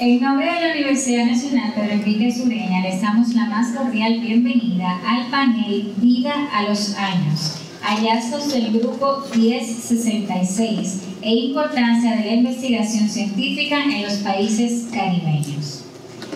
En nombre de la Universidad Nacional Pedro Enrique Sureña les damos la más cordial bienvenida al panel Vida a los Años, hallazgos del grupo 1066 e importancia de la investigación científica en los países caribeños.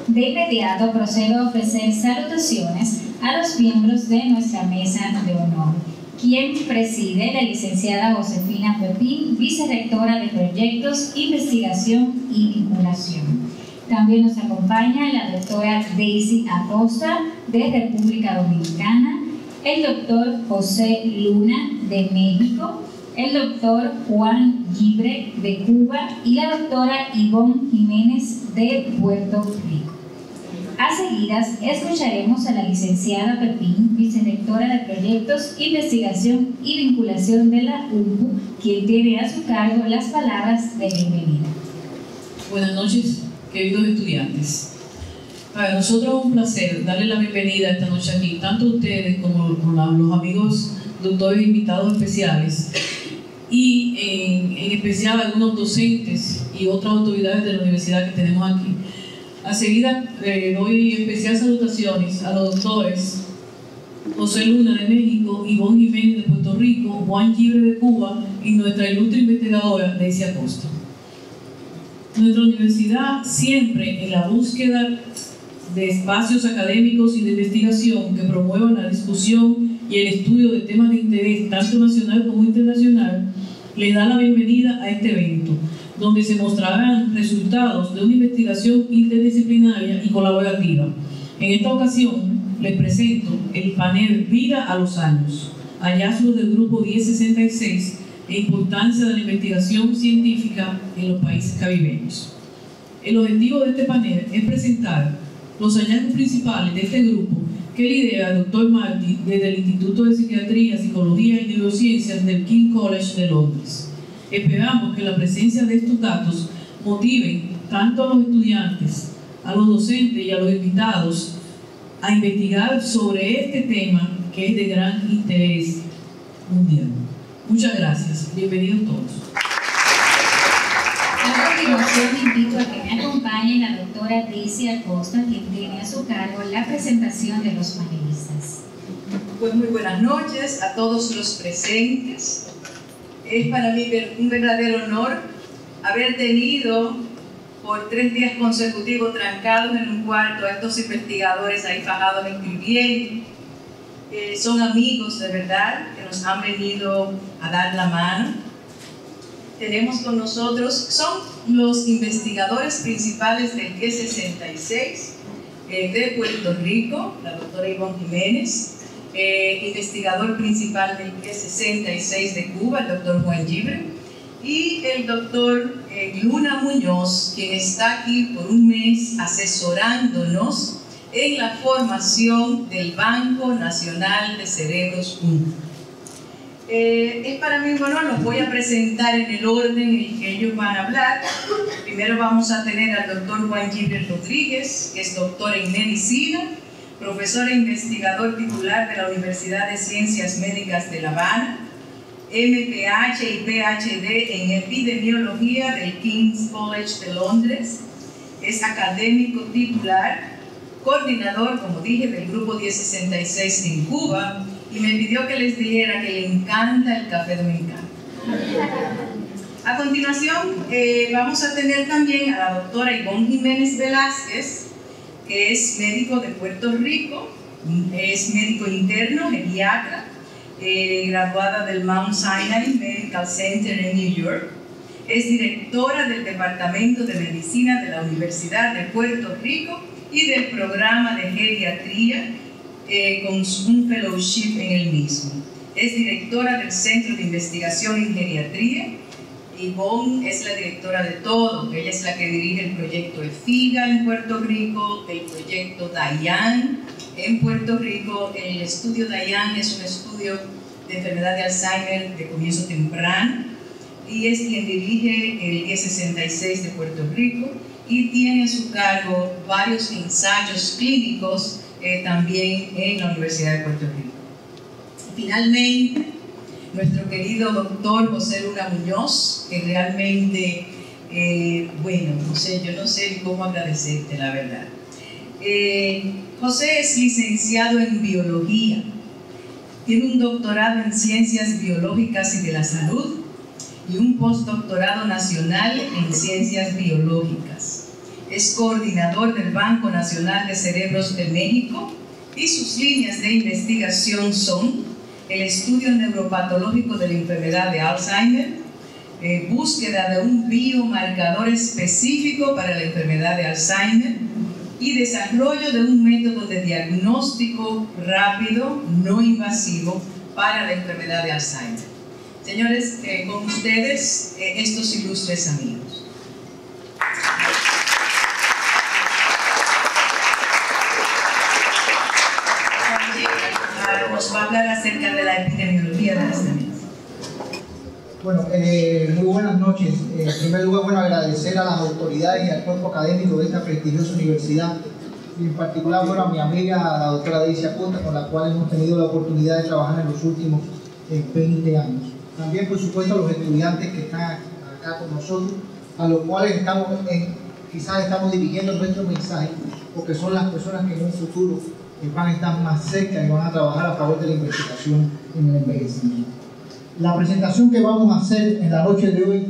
De inmediato procedo a ofrecer salutaciones a los miembros de nuestra mesa de honor, quien preside la licenciada Josefina Pepín, vicerectora de Proyectos, Investigación y Vinculación. También nos acompaña la doctora Daisy Acosta de República Dominicana, el doctor José Luna de México, el doctor Juan Gibre de Cuba y la doctora Ivonne Jiménez de Puerto Rico. A seguidas, escucharemos a la licenciada Pepín, vicerectora de Proyectos, Investigación y Vinculación de la UNPU, quien tiene a su cargo las palabras de bienvenida. Buenas noches, queridos estudiantes. Para nosotros es un placer darle la bienvenida esta noche aquí, tanto ustedes como a los amigos doctores invitados especiales y en, en especial algunos docentes y otras autoridades de la universidad que tenemos aquí a seguida eh, doy especial salutaciones a los doctores José Luna de México, Ivonne Jiménez de Puerto Rico, Juan Gibre de Cuba y nuestra ilustre investigadora Daisy Acosta. Nuestra universidad siempre en la búsqueda de espacios académicos y de investigación que promuevan la discusión y el estudio de temas de interés tanto nacional como internacional, le da la bienvenida a este evento, donde se mostrarán resultados de una investigación interdisciplinaria y colaborativa. En esta ocasión les presento el panel Vida a los años, hallazgos del grupo 1066 e importancia de la investigación científica en los países caribeños. El objetivo de este panel es presentar los hallazgos principales de este grupo que lidera el Dr. Marty desde el Instituto de Psiquiatría, Psicología y Neurociencias del King College de Londres. Esperamos que la presencia de estos datos motive tanto a los estudiantes, a los docentes y a los invitados a investigar sobre este tema que es de gran interés mundial. Muchas gracias. Bienvenidos todos. A continuación invito a que me acompañe la doctora Daisy Acosta, quien tiene a su cargo la presentación de los panelistas. Pues muy buenas noches a todos los presentes. Es para mí un verdadero honor haber tenido por tres días consecutivos trancados en un cuarto a estos investigadores ahí fajados escribiendo. Eh, son amigos de verdad que nos han venido a dar la mano. Tenemos con nosotros, son los investigadores principales del 1066 eh, de Puerto Rico, la doctora Ivonne Jiménez, eh, investigador principal del P66 de Cuba, el doctor Juan Gibre, y el doctor eh, Luna Muñoz, quien está aquí por un mes asesorándonos en la formación del Banco Nacional de Cerebros Eh, es para mí un honor, los voy a presentar en el orden en el que ellos van a hablar. Primero vamos a tener al doctor Juan Gilbert Rodríguez, que es doctor en medicina, profesor e investigador titular de la Universidad de Ciencias Médicas de La Habana, MPH y PhD en epidemiología del King's College de Londres, es académico titular, coordinador, como dije, del Grupo 1066 en Cuba y me pidió que les dijera que le encanta el café dominicano. A continuación, eh, vamos a tener también a la doctora Ivonne Jiménez Velázquez, que es médico de Puerto Rico, es médico interno, geriatra, eh, graduada del Mount Sinai Medical Center en New York. Es directora del Departamento de Medicina de la Universidad de Puerto Rico y del programa de geriatría eh, con un fellowship en el mismo. Es directora del Centro de Investigación en Geriatría Ivonne es la directora de todo, ella es la que dirige el proyecto EFIGA en Puerto Rico, el proyecto DAYAN en Puerto Rico. El estudio DAYAN es un estudio de enfermedad de Alzheimer de comienzo temprano y es quien dirige el 1066 de Puerto Rico y tiene a su cargo varios ensayos clínicos eh, también en la Universidad de Puerto Rico. Finalmente, nuestro querido doctor José Luna Muñoz, que realmente Eh, bueno, no sé, yo no sé cómo agradecerte, la verdad. Eh, José es licenciado en biología, tiene un doctorado en ciencias biológicas y de la salud y un postdoctorado nacional en ciencias biológicas. Es coordinador del Banco Nacional de Cerebros de México y sus líneas de investigación son el estudio neuropatológico de la enfermedad de Alzheimer, eh, búsqueda de un biomarcador específico para la enfermedad de Alzheimer y desarrollo de un método de diagnóstico rápido, no invasivo, para la enfermedad de Alzheimer. Señores, eh, con ustedes eh, estos ilustres amigos. Nos va a hablar acerca de la epidemiología de las dementes. Bueno, eh, muy buenas noches. en primer lugar, bueno, agradecer a las autoridades y al cuerpo académico de esta prestigiosa universidad, y en particular, bueno, a mi amiga, la doctora Delicia Punta, con la cual hemos tenido la oportunidad de trabajar en los últimos 20 años. También, por supuesto, a los estudiantes que están acá con nosotros, a los cuales estamos quizás estamos dirigiendo nuestro mensaje, porque son las personas que en un futuro van a estar más cerca y van a trabajar a favor de la investigación en el envejecimiento. La presentación que vamos a hacer en la noche de hoy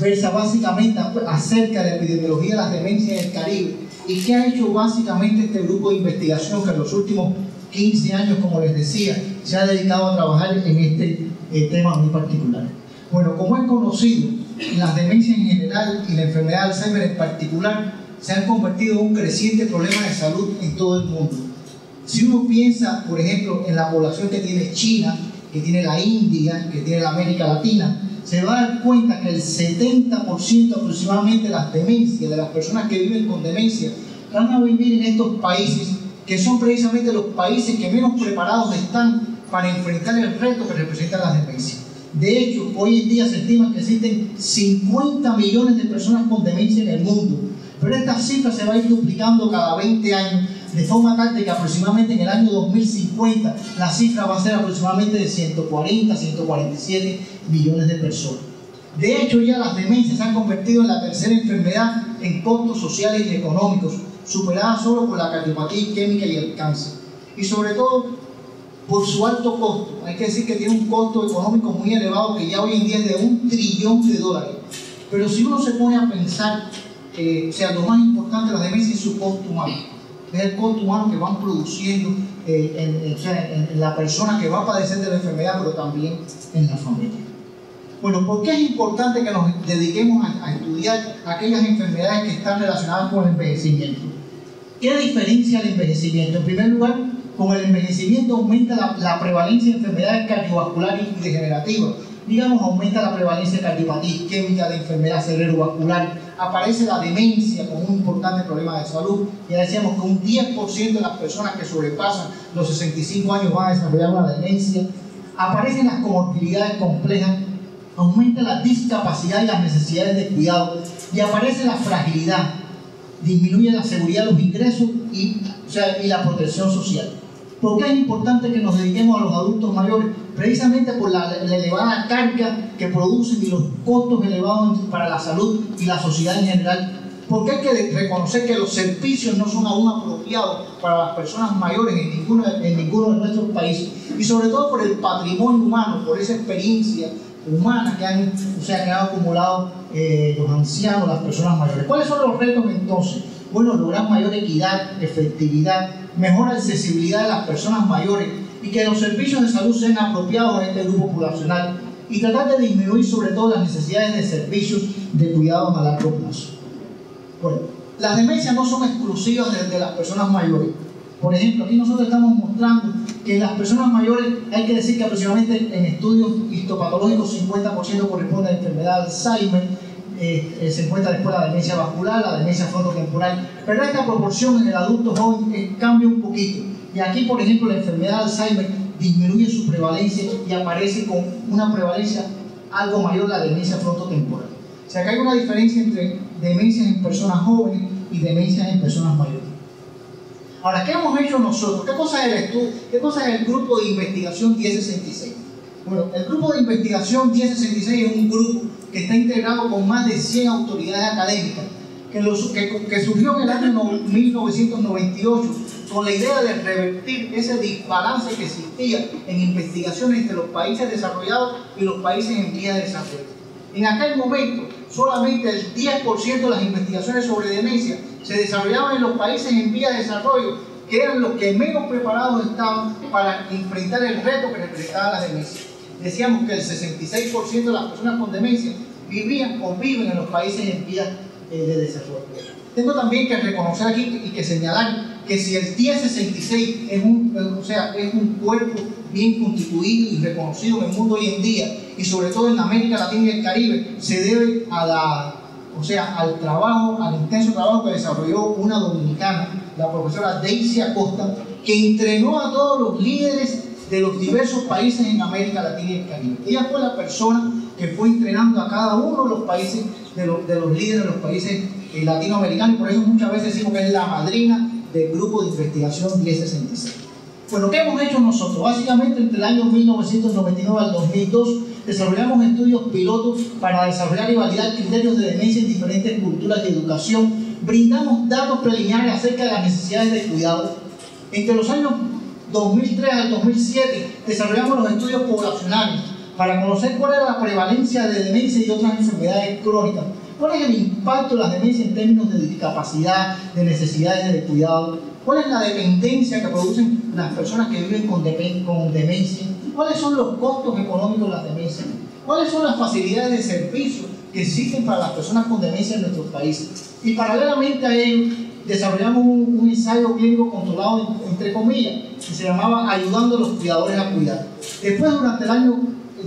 versa básicamente acerca de la epidemiología de las demencias en el Caribe y qué ha hecho básicamente este grupo de investigación que en los últimos 15 años, como les decía, se ha dedicado a trabajar en este eh, tema muy particular. Bueno, como es conocido, las demencias en general y la enfermedad de Alzheimer en particular se han convertido en un creciente problema de salud en todo el mundo. Si uno piensa, por ejemplo, en la población que tiene China, que tiene la India, que tiene la América Latina, se va a dar cuenta que el 70% aproximadamente de las demencias, de las personas que viven con demencia, van a vivir en estos países que son precisamente los países que menos preparados están para enfrentar el reto que representan las demencias. De hecho, hoy en día se estima que existen 50 millones de personas con demencia en el mundo, pero esta cifra se va a ir duplicando cada 20 años de forma tal de que aproximadamente en el año 2050 la cifra va a ser aproximadamente de 140, 147 millones de personas. De hecho, ya las demencias se han convertido en la tercera enfermedad en costos sociales y económicos, superada solo por la cardiopatía isquémica y el cáncer. Y sobre todo por su alto costo. Hay que decir que tiene un costo económico muy elevado que ya hoy en día es de un trillón de dólares. Pero si uno se pone a pensar, eh, o sea, lo más importante de la demencia es su costo humano es el costo humano que van produciendo eh, en, la persona que va a padecer de la enfermedad, pero también en la familia. Bueno, ¿por qué es importante que nos dediquemos a, estudiar aquellas enfermedades que están relacionadas con el envejecimiento? ¿Qué diferencia el envejecimiento? En primer lugar, con el envejecimiento aumenta la, la prevalencia de enfermedades cardiovasculares y degenerativas. Digamos, aumenta la prevalencia de cardiopatía isquémica, de enfermedad cerebrovascular, aparece la demencia como un importante problema de salud. Ya decíamos que un 10% de las personas que sobrepasan los 65 años van a desarrollar una demencia. Aparecen las comorbilidades complejas, aumenta la discapacidad y las necesidades de cuidado y aparece la fragilidad, disminuye la seguridad los ingresos y, y la protección social. ¿Por qué es importante que nos dediquemos a los adultos mayores? Precisamente por la, elevada carga que producen y los costos elevados para la salud y la sociedad en general. Porque hay que reconocer que los servicios no son aún apropiados para las personas mayores en ninguno, en ninguno de nuestros países. Y sobre todo por el patrimonio humano, por esa experiencia humana que han, o sea, que han acumulado eh, los ancianos, las personas mayores. ¿Cuáles son los retos entonces? Bueno, lograr mayor equidad, efectividad, mejor accesibilidad de las personas mayores y que los servicios de salud sean apropiados a este grupo poblacional y tratar de disminuir sobre todo las necesidades de servicios de cuidados a largo plazo. Bueno, las demencias no son exclusivas de, las personas mayores. Por ejemplo, aquí nosotros estamos mostrando que las personas mayores hay que decir que aproximadamente en estudios histopatológicos 50% corresponde a la enfermedad de Alzheimer, eh, eh, se encuentra después la demencia vascular, la demencia frontotemporal, pero esta proporción en el adulto joven eh, cambia un poquito. Y aquí, por ejemplo, la enfermedad de Alzheimer disminuye su prevalencia y aparece con una prevalencia algo mayor la demencia frontotemporal. O sea que hay una diferencia entre demencias en personas jóvenes y demencias en personas mayores. Ahora, ¿qué hemos hecho nosotros? ¿Qué cosa es el, ¿Qué cosa es el grupo de investigación 1066? Bueno, el grupo de investigación 1066 es un grupo que está integrado con más de 100 autoridades académicas, que, surgió en el año 1998 con la idea de revertir ese desbalance que existía en investigaciones entre los países desarrollados y los países en vía de desarrollo. En aquel momento, solamente el 10% de las investigaciones sobre demencia se desarrollaban en los países en vía de desarrollo, que eran los que menos preparados estaban para enfrentar el reto que representaba la demencia decíamos que el 66% de las personas con demencia vivían o viven en los países en vías eh, de desarrollo. Tengo también que reconocer aquí y que señalar que si el 1066 es un, o sea, es un cuerpo bien constituido y reconocido en el mundo hoy en día, y sobre todo en América Latina y el Caribe, se debe a la, o sea, al trabajo, al intenso trabajo que desarrolló una dominicana, la profesora Daisy Acosta, que entrenó a todos los líderes de los diversos países en América Latina y el Caribe. Ella fue la persona que fue entrenando a cada uno de los países, de los, de los líderes de los países eh, latinoamericanos, y por eso muchas veces decimos que es la madrina del grupo de investigación 1066. Bueno, ¿qué hemos hecho nosotros? Básicamente entre el año 1999 al 2002 desarrollamos estudios pilotos para desarrollar y validar criterios de demencia en diferentes culturas de educación. Brindamos datos preliminares acerca de las necesidades de cuidado. Entre los años 2003 al 2007 desarrollamos los estudios poblacionales para conocer cuál era la prevalencia de demencia y otras enfermedades crónicas. ¿Cuál es el impacto de las demencias en términos de discapacidad, de necesidades de cuidado? ¿Cuál es la dependencia que producen las personas que viven con, con demencia? ¿Cuáles son los costos económicos de las demencias? ¿Cuáles son las facilidades de servicio que existen para las personas con demencia en nuestros países? Y paralelamente a ello, desarrollamos un, ensayo clínico controlado, entre comillas, que se llamaba Ayudando a los cuidadores a cuidar. Después, durante, el año,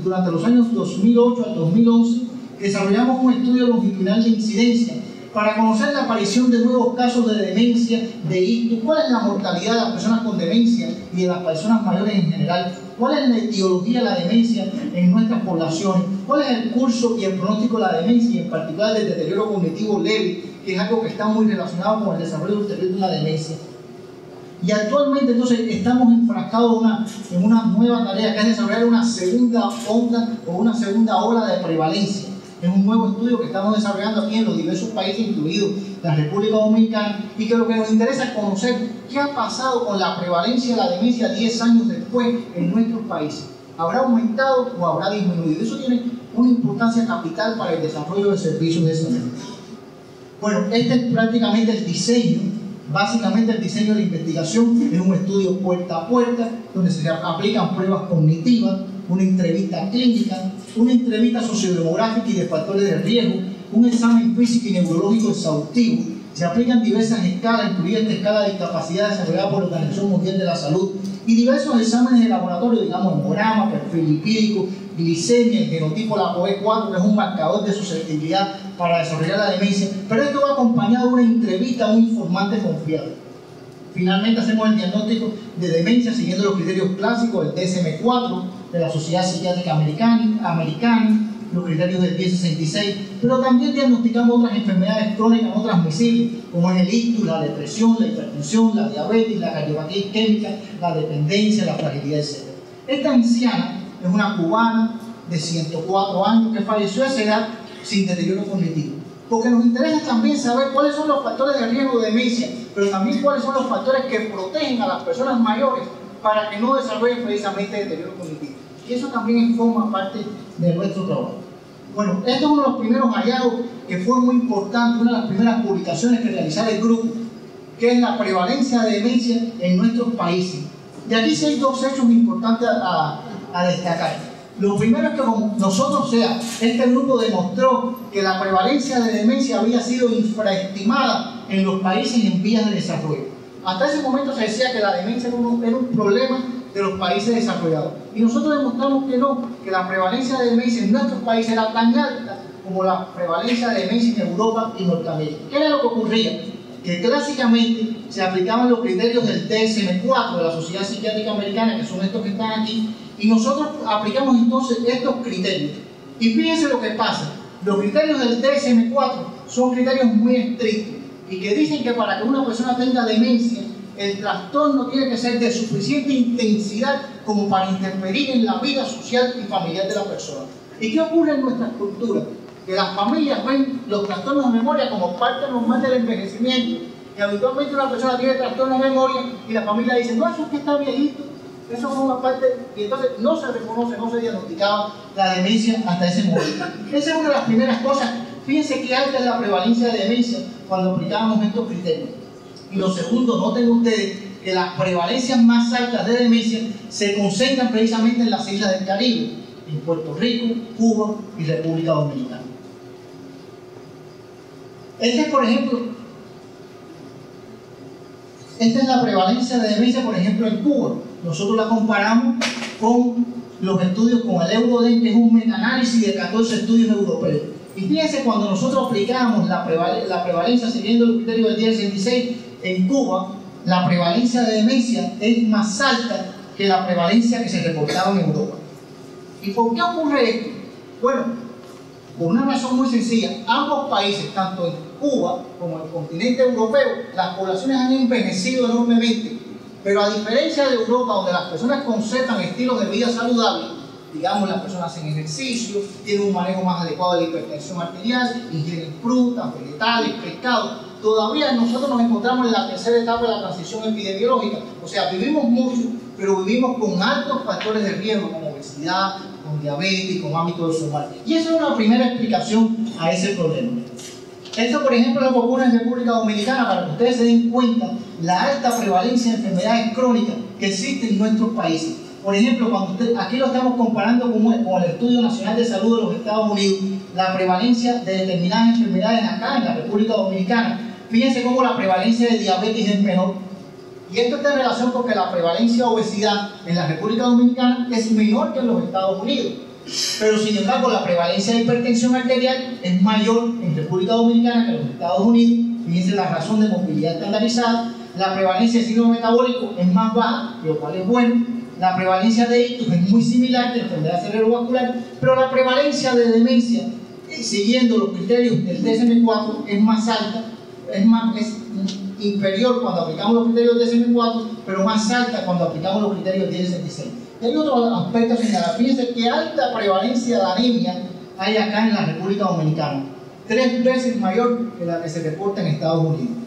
durante los años 2008 al 2011, desarrollamos un estudio longitudinal de incidencia para conocer la aparición de nuevos casos de demencia, de ictus, cuál es la mortalidad de las personas con demencia y de las personas mayores en general, cuál es la etiología de la demencia en nuestras poblaciones, cuál es el curso y el pronóstico de la demencia y en particular del deterioro cognitivo leve, que es algo que está muy relacionado con el desarrollo ulterior de una demencia. Y actualmente entonces estamos enfrascados en una nueva tarea que es desarrollar una segunda onda o una segunda ola de prevalencia es un nuevo estudio que estamos desarrollando aquí en los diversos países, incluidos la República Dominicana, y que lo que nos interesa es conocer qué ha pasado con la prevalencia de la demencia 10 años después en nuestros países. ¿Habrá aumentado o habrá disminuido? Eso tiene una importancia capital para el desarrollo de servicios de salud. Bueno, este es prácticamente el diseño, básicamente el diseño de la investigación es un estudio puerta a puerta, donde se aplican pruebas cognitivas, una entrevista clínica, una entrevista sociodemográfica y de factores de riesgo, un examen físico y neurológico exhaustivo. Se aplican diversas escalas, incluida esta escala de discapacidad desarrollada por la Organización Mundial de la Salud, y diversos exámenes de laboratorio, digamos, hemograma, perfil lipídico, glicemia, el genotipo la POE4, que es un marcador de susceptibilidad para desarrollar la demencia, pero esto va acompañado de una entrevista a un informante confiable. Finalmente hacemos el diagnóstico de demencia siguiendo los criterios clásicos del DSM-4 de la Sociedad Psiquiátrica Americana, los criterios del 1066, pero también diagnosticamos otras enfermedades crónicas no transmisibles, como es el ictus, la depresión, la hipertensión, la diabetes, la cardiopatía isquémica, la dependencia, la fragilidad, etc. Esta anciana es una cubana de 104 años que falleció a esa edad sin deterioro cognitivo. Porque nos interesa también saber cuáles son los factores de riesgo de demencia, pero también cuáles son los factores que protegen a las personas mayores para que no desarrollen precisamente deterioro cognitivo. Y eso también forma parte de nuestro trabajo. Bueno, esto es uno de los primeros hallazgos que fue muy importante, una de las primeras publicaciones que realizaba el grupo, que es la prevalencia de demencia en nuestros países. Y aquí sí hay dos hechos importantes a, a destacar. Lo primero es que nosotros, o sea, este grupo demostró que la prevalencia de demencia había sido infraestimada en los países en vías de desarrollo. Hasta ese momento se decía que la demencia era un, problema de los países desarrollados. Y nosotros demostramos que no, que la prevalencia de demencia en nuestros países era tan alta como la prevalencia de demencia en Europa y Norteamérica. ¿Qué era lo que ocurría? Que clásicamente se aplicaban los criterios del DSM-4 de la Sociedad Psiquiátrica Americana, que son estos que están aquí, y nosotros aplicamos entonces estos criterios. Y fíjense lo que pasa. Los criterios del DSM-4 son criterios muy estrictos y que dicen que para que una persona tenga demencia el trastorno tiene que ser de suficiente intensidad como para interferir en la vida social y familiar de la persona. ¿Y qué ocurre en nuestras culturas? Que las familias ven los trastornos de memoria como parte normal del envejecimiento. Y habitualmente una persona tiene trastornos de memoria y la familia dice, no, eso es que está viejito, eso forma parte, y entonces no se reconoce, no se diagnosticaba la demencia hasta ese momento. Esa es una de las primeras cosas. Fíjense que alta es la prevalencia de demencia cuando aplicábamos estos criterios. Y lo segundo, noten ustedes que las prevalencias más altas de demencia se concentran precisamente en las islas del Caribe, en Puerto Rico, Cuba y República Dominicana. Este es, por ejemplo, esta es la prevalencia de demencia, por ejemplo, en Cuba. Nosotros la comparamos con los estudios con el Euroden, que es un metaanálisis de 14 estudios europeos. Y fíjense, cuando nosotros aplicamos la, prevalencia siguiendo el criterio del 1066 en Cuba, la prevalencia de demencia es más alta que la prevalencia que se reportaba en Europa. ¿Y por qué ocurre esto? Bueno, por una razón muy sencilla. Ambos países, tanto en Cuba como en el continente europeo, las poblaciones han envejecido enormemente. Pero a diferencia de Europa, donde las personas conservan estilos de vida saludables, digamos, las personas hacen ejercicio, tienen un manejo más adecuado de la hipertensión arterial, ingieren frutas, vegetales, pescado. Todavía nosotros nos encontramos en la tercera etapa de la transición epidemiológica. O sea, vivimos mucho, pero vivimos con altos factores de riesgo como obesidad, con diabetes, con hábitos de fumar. Y esa es una primera explicación a ese problema. Esto, por ejemplo, lo que ocurre en República Dominicana, para que ustedes se den cuenta la alta prevalencia de enfermedades crónicas que existen en nuestros países. Por ejemplo, cuando usted, aquí lo estamos comparando con, con, el Estudio Nacional de Salud de los Estados Unidos, la prevalencia de determinadas enfermedades acá en la República Dominicana. Fíjense cómo la prevalencia de diabetes es menor. Y esto está en relación porque la prevalencia de obesidad en la República Dominicana es menor que en los Estados Unidos. Pero sin embargo, la prevalencia de hipertensión arterial es mayor en República Dominicana que en los Estados Unidos. Fíjense la razón de movilidad estandarizada. La prevalencia de síndrome metabólico es más baja, lo cual es bueno. La prevalencia de ictus es muy similar que la enfermedad cerebrovascular, pero la prevalencia de demencia, eh, siguiendo los criterios del DSM-4, es más alta, es, es inferior cuando aplicamos los criterios del DSM-4, pero más alta cuando aplicamos los criterios del 1066. Y hay otro aspecto señalar. Fíjense que alta prevalencia de anemia hay acá en la República Dominicana. Tres veces mayor que la que se reporta en Estados Unidos.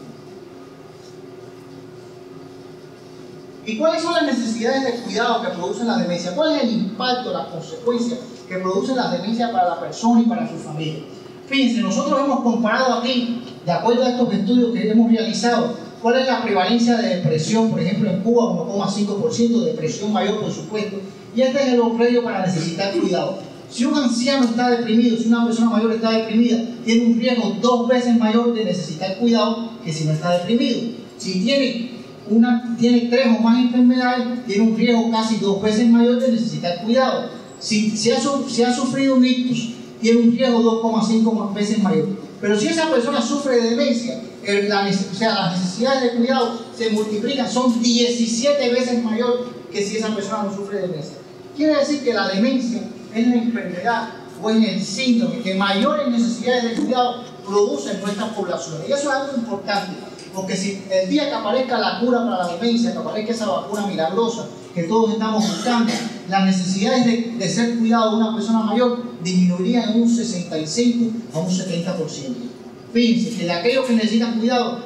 ¿Y cuáles son las necesidades de cuidado que producen la demencia? ¿Cuál es el impacto, las consecuencias que producen la demencia para la persona y para su familia? Fíjense, nosotros hemos comparado aquí, de acuerdo a estos estudios que hemos realizado, cuál es la prevalencia de depresión, por ejemplo, en Cuba 1,5%, depresión mayor, por supuesto, y este es el objeto para necesitar cuidado. Si un anciano está deprimido, si una persona mayor está deprimida, tiene un riesgo dos veces mayor de necesitar cuidado que si no está deprimido. Si tiene, una, tiene tres o más enfermedades, tiene un riesgo casi dos veces mayor de necesitar cuidado. Si, si, ha, si ha sufrido un ictus, tiene un riesgo 2,5 veces mayor. Pero si esa persona sufre de demencia, las necesidades de cuidado se multiplican, son 17 veces mayor que si esa persona no sufre de demencia. Quiere decir que la demencia es la enfermedad o es el síndrome que mayores necesidades de cuidado produce en nuestras poblaciones. Y eso es algo importante, porque si el día que aparezca la cura para la demencia, que aparezca esa vacuna milagrosa que todos estamos buscando, las necesidades de, de ser cuidado de una persona mayor disminuirían en un 65 a un 70%. Fíjense, que de aquellos que necesitan cuidado,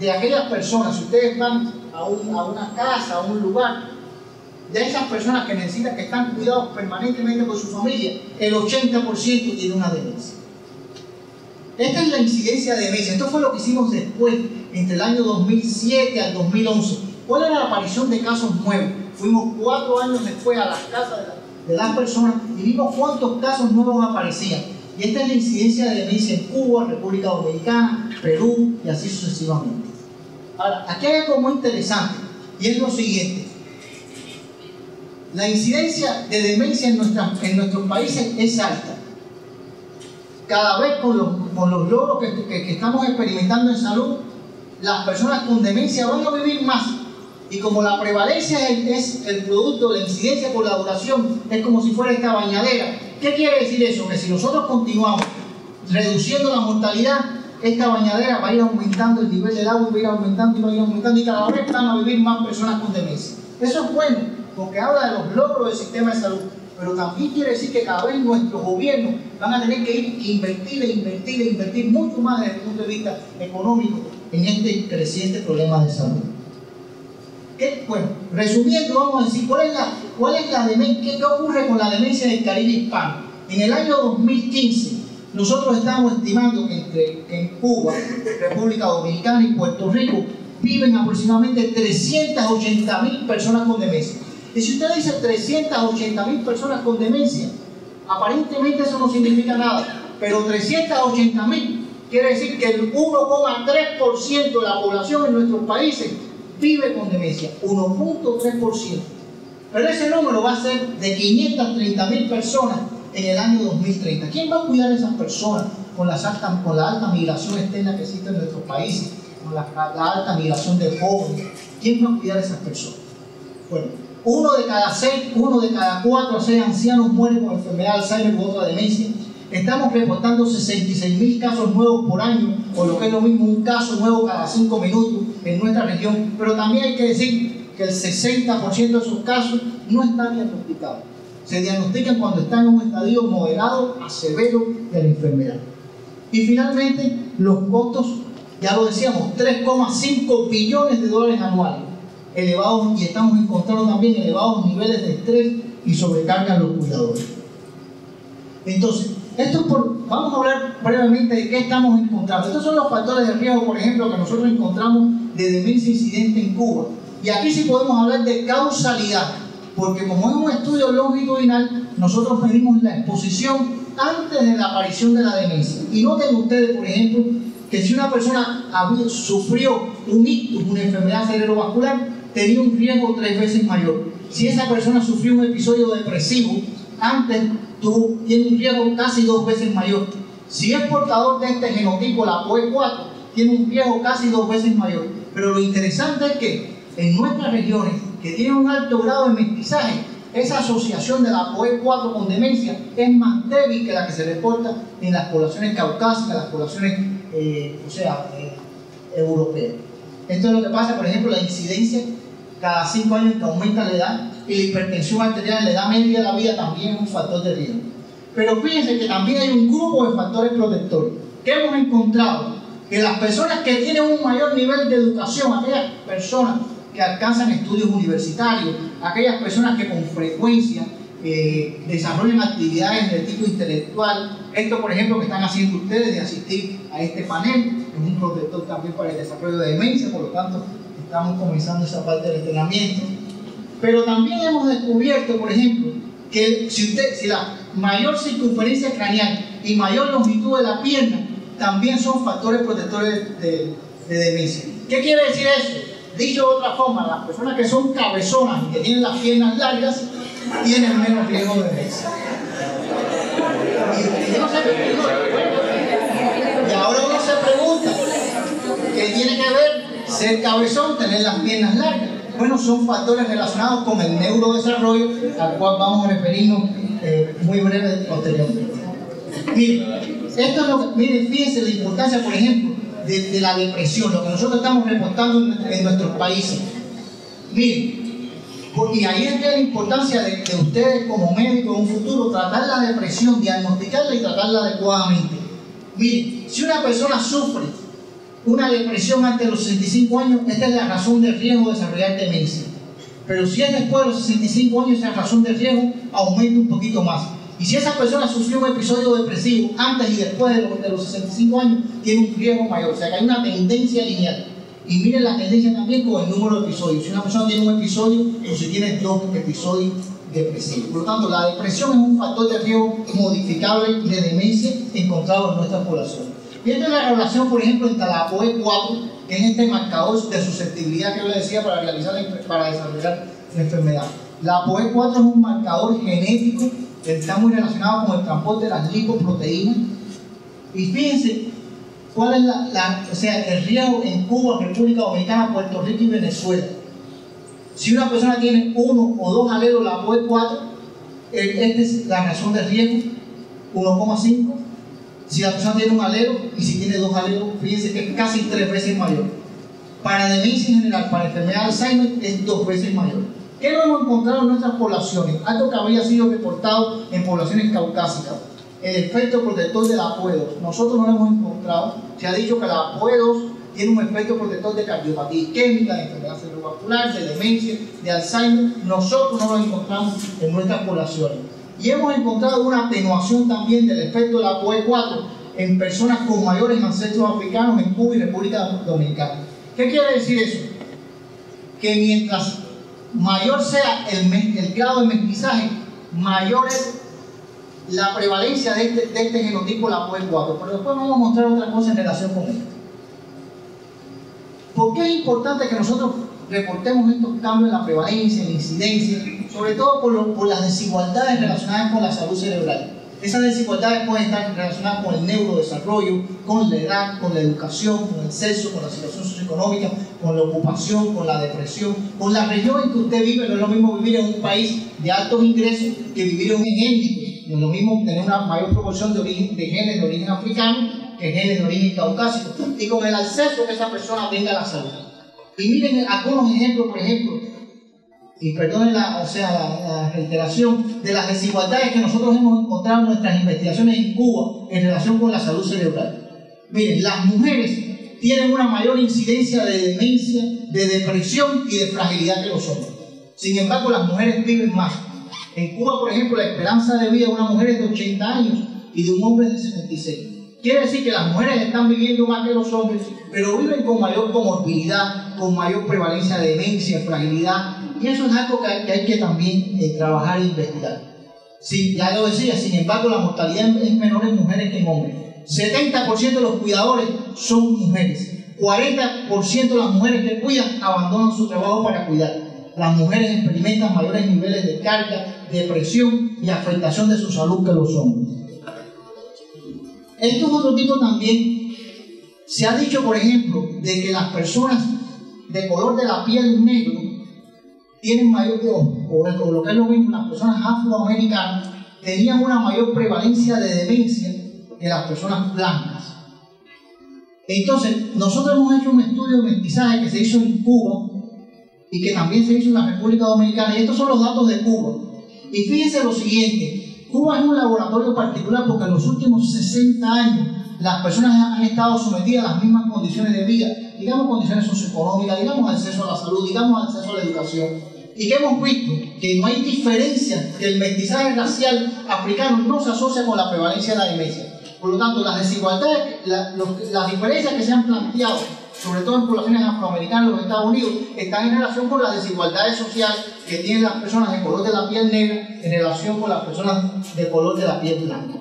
de aquellas personas, si ustedes van a, un, a una casa, a un lugar, de esas personas que necesitan, que están cuidados permanentemente por su familia, el 80% tiene una demencia. Esta es la incidencia de demencia. Esto fue lo que hicimos después, entre el año 2007 al 2011. ¿Cuál era la aparición de casos nuevos? Fuimos cuatro años después a las casas de, las personas y vimos cuántos casos nuevos aparecían. Y esta es la incidencia de demencia en Cuba, República Dominicana, Perú y así sucesivamente. Ahora, aquí hay algo muy interesante y es lo siguiente. La incidencia de demencia en, en nuestros países es alta. Cada vez con los, con los logros que, que, estamos experimentando en salud, las personas con demencia van a vivir más y como la prevalencia es, el producto, la incidencia por la duración, es como si fuera esta bañadera. ¿Qué quiere decir eso? Que si nosotros continuamos reduciendo la mortalidad, esta bañadera va a ir aumentando el nivel del agua, va a ir aumentando y va a ir aumentando y cada vez van a vivir más personas con demencia. Eso es bueno, porque habla de los logros del sistema de salud, pero también quiere decir que cada vez nuestros gobiernos van a tener que ir invertir e invertir e invertir mucho más desde el punto de vista económico en este creciente problema de salud. Bueno, resumiendo, vamos a decir, ¿cuál es la, demencia, qué ocurre con la demencia en el Caribe hispano? En el año 2015, nosotros estamos estimando que, entre, en Cuba, República Dominicana y Puerto Rico viven aproximadamente 380 mil personas con demencia. Y si usted dice 380 mil personas con demencia, aparentemente eso no significa nada, pero 380 mil quiere decir que el 1,3% de la población en nuestros países vive con demencia, 1.3%. Pero ese número va a ser de 530 mil personas en el año 2030. ¿Quién va a cuidar a esas personas con, las con la alta migración externa que existe en nuestros países, con la, alta migración de jóvenes? ¿Quién va a cuidar a esas personas? Bueno, uno de cada seis, uno de cada cuatro a seis ancianos muere por enfermedad de Alzheimer u otra demencia. Estamos reportando 66 mil casos nuevos por año, o lo que es lo mismo, un caso nuevo cada cinco minutos en nuestra región. Pero también hay que decir que el 60% de esos casos no están diagnosticados se diagnostican cuando están en un estadio moderado a severo de la enfermedad. Y finalmente, los costos, ya lo decíamos, 3,5 billones de dólares anuales, elevados, y estamos encontrando también elevados niveles de estrés y sobrecarga a los cuidadores. Entonces, esto vamos a hablar brevemente de qué estamos encontrando. Estos son los factores de riesgo, por ejemplo, que nosotros encontramos de demencia incidente en Cuba. Y aquí sí podemos hablar de causalidad porque como es un estudio longitudinal, nosotros medimos la exposición antes de la aparición de la demencia. Y noten ustedes, por ejemplo, que si una persona sufrió un ictus, una enfermedad cerebrovascular, tenía un riesgo tres veces mayor. Si esa persona sufrió un episodio depresivo, antes tuvo, tiene un riesgo casi dos veces mayor. Si es portador de este genotipo, la POE4, tiene un riesgo casi dos veces mayor. Pero lo interesante es que en nuestras regiones que tienen un alto grado de mestizaje, esa asociación de la POE4 con demencia es más débil que la que se reporta en las poblaciones caucásicas, las poblaciones, eh, o sea, eh, europeas. Esto es lo que pasa, por ejemplo, la incidencia cada 5 años que aumenta la edad y la hipertensión arterial en la edad media de la vida también es un factor de riesgo. Pero fíjense que también hay un grupo de factores protectores que hemos encontrado que las personas que tienen un mayor nivel de educación, aquellas personas que alcanzan estudios universitarios, aquellas personas que con frecuencia eh, desarrollan actividades de tipo intelectual. Esto, por ejemplo, que están haciendo ustedes de asistir a este panel, es un protector también para el desarrollo de demencia, por lo tanto, estamos comenzando esa parte del entrenamiento. Pero también hemos descubierto, por ejemplo, que si, la mayor circunferencia craneal y mayor longitud de la pierna también son factores protectores de, de demencia. ¿Qué quiere decir eso? Dicho de otra forma, las personas que son cabezonas y que tienen las piernas largas tienen menos riesgo de demencia. Y, ahora uno se pregunta, ¿qué tiene que ver ser cabezón, tener las piernas largas? Bueno, son factores relacionados con el neurodesarrollo, al cual vamos a referirnos eh, muy breve posteriormente. Miren, esto es lo que, miren, fíjense la importancia, por ejemplo, de, la depresión, lo que nosotros estamos reportando en, nuestros países. Miren, y ahí es la importancia de, que ustedes como médicos en un futuro tratar la depresión, diagnosticarla y tratarla adecuadamente. Miren, si una persona sufre una depresión antes de los 65 años, esta es la razón de riesgo de desarrollar demencia. Pero si es después de los 65 años, esa razón de riesgo aumenta un poquito más. Y si esa persona sufrió un episodio depresivo antes y después de los, 65 años, tiene un riesgo mayor. O sea que hay una tendencia lineal. Y miren la tendencia también con el número de episodios. Si una persona tiene un episodio o si tiene dos episodios depresivos. Por lo tanto, la depresión es un factor de riesgo modificable de demencia encontrado en nuestra población. Es la relación, por ejemplo, entre la APOE4, que es este marcador de susceptibilidad que yo le decía para, realizar para desarrollar la enfermedad. La APOE4 es un marcador genético está muy relacionado con el transporte de las lipoproteínas. Y fíjense cuál es la, o sea, el riesgo en Cuba, República Dominicana, Puerto Rico y Venezuela. Si una persona tiene uno o dos alelos, la POE4, esta es la razón de riesgo, 1,5. Si la persona tiene un alero y si tiene dos aleros, fíjense que es casi tres veces mayor. Para demencia en general, para enfermedad de Alzheimer, es dos veces mayor. ¿Qué no hemos encontrado en nuestras poblaciones? Algo que había sido reportado en poblaciones caucásicas. El efecto protector de la apoedos. Nosotros no lo hemos encontrado. Se ha dicho que la apoedos tiene un efecto protector de cardiopatía isquémica, de enfermedad cerebrovascular, de demencia, de Alzheimer. Nosotros no lo encontramos en nuestras poblaciones. Y hemos encontrado una atenuación también del efecto de la POE4 en personas con mayores ancestros africanos en Cuba y República Dominicana. ¿Qué quiere decir eso? Que mientras mayor sea el, grado de mestizaje, mayor es la prevalencia de este, de este genotipo, la POE4. Pero después vamos a mostrar otra cosa en relación con esto. ¿Por qué es importante que nosotros reportemos estos cambios en la prevalencia, en la incidencia, sobre todo por, las desigualdades relacionadas con la salud cerebral? Esas desigualdades pueden estar relacionadas con el neurodesarrollo, con la edad, con la educación, con el sexo, con la situación socioeconómica, con la ocupación, con la depresión, con la región en que usted vive. No es lo mismo vivir en un país de altos ingresos que vivir en un endémico. No es lo mismo tener una mayor proporción de, origen, de genes de origen africano que genes de origen caucásico. Y con el acceso que esa persona tenga a la salud. Y miren algunos ejemplos, por ejemplo, y perdonen la, o sea, la, reiteración de las desigualdades que nosotros hemos encontrado en nuestras investigaciones en Cuba en relación con la salud cerebral. Miren, las mujeres tienen una mayor incidencia de demencia, de depresión y de fragilidad que los hombres. Sin embargo, las mujeres viven más. En Cuba, por ejemplo, la esperanza de vida de una mujer es de 80 años y de un hombre es de 76. Quiere decir que las mujeres están viviendo más que los hombres, pero viven con mayor comorbilidad, con mayor prevalencia de demencia, fragilidad y eso es algo que hay que, también eh, trabajar e investigar. Sí, ya lo decía, sin embargo, la mortalidad es menor en mujeres que en hombres. 70% de los cuidadores son mujeres. 40% de las mujeres que cuidan abandonan su trabajo para cuidar. Las mujeres experimentan mayores niveles de carga, depresión y afectación de su salud que los hombres. Esto es otro tipo también. Se ha dicho, por ejemplo, de que las personas de color de la piel negro tienen mayor, o, o lo que es lo mismo, las personas afroamericanas tenían una mayor prevalencia de demencia que las personas blancas. Entonces, nosotros hemos hecho un estudio de mestizaje que se hizo en Cuba y que también se hizo en la República Dominicana, y estos son los datos de Cuba. Y fíjense lo siguiente, Cuba es un laboratorio particular porque en los últimos 60 años las personas han estado sometidas a las mismas condiciones de vida, digamos condiciones socioeconómicas, digamos acceso a la salud, digamos acceso a la educación y que hemos visto que no hay diferencia, que el mestizaje racial africano no se asocia con la prevalencia de la demencia. Por lo tanto, las desigualdades, las diferencias que se han planteado, sobre todo en poblaciones afroamericanas en los Estados Unidos, están en relación con las desigualdades sociales que tienen las personas de color de la piel negra en relación con las personas de color de la piel blanca.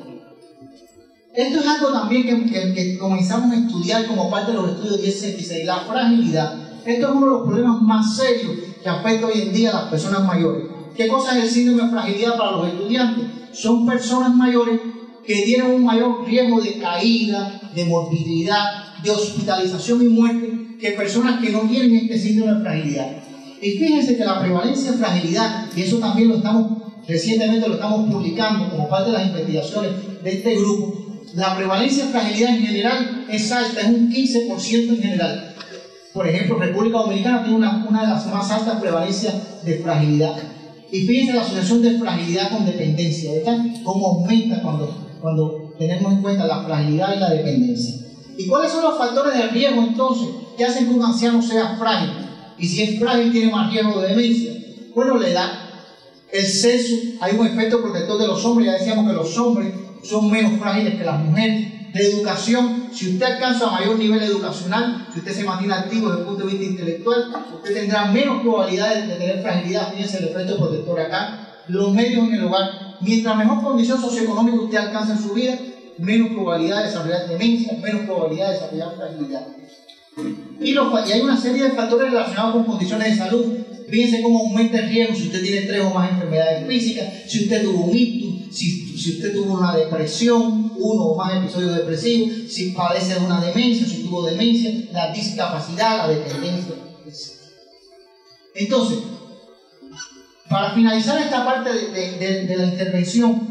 Esto es algo también que, que, comenzamos a estudiar como parte de los estudios 1066, la fragilidad. Esto es uno de los problemas más serios que afecta hoy en día a las personas mayores. ¿Qué cosa es el síndrome de fragilidad para los estudiantes? Son personas mayores que tienen un mayor riesgo de caída, de morbilidad, de hospitalización y muerte que personas que no tienen este síndrome de fragilidad. Y fíjense que la prevalencia de fragilidad, y eso también lo estamos, recientemente lo estamos publicando como parte de las investigaciones de este grupo, la prevalencia de fragilidad en general es alta, es un 15% en general. Por ejemplo, República Dominicana tiene una, una de las más altas prevalencias de fragilidad. Y fíjense la asociación de fragilidad con dependencia, ¿verdad? Cómo aumenta cuando, cuando tenemos en cuenta la fragilidad y la dependencia. ¿Y cuáles son los factores de riesgo entonces que hacen que un anciano sea frágil? Y si es frágil tiene más riesgo de demencia. Bueno, la edad, el sexo, hay un efecto protector de los hombres, ya decíamos que los hombres son menos frágiles que las mujeres de educación, si usted alcanza mayor nivel educacional, si usted se mantiene activo desde el punto de vista intelectual, usted tendrá menos probabilidades de tener fragilidad, fíjense el efecto protector acá, los medios en el hogar, mientras mejor condición socioeconómica usted alcanza en su vida, menos probabilidad de desarrollar demencia, menos probabilidad de desarrollar fragilidad. Y, hay una serie de factores relacionados con condiciones de salud. Fíjense cómo aumenta el riesgo si usted tiene tres o más enfermedades físicas, si usted tuvo un ictus, si si usted tuvo una depresión, uno o más episodios depresivos, si padece de una demencia, si tuvo demencia, la discapacidad, la dependencia, Entonces, para finalizar esta parte de, la intervención,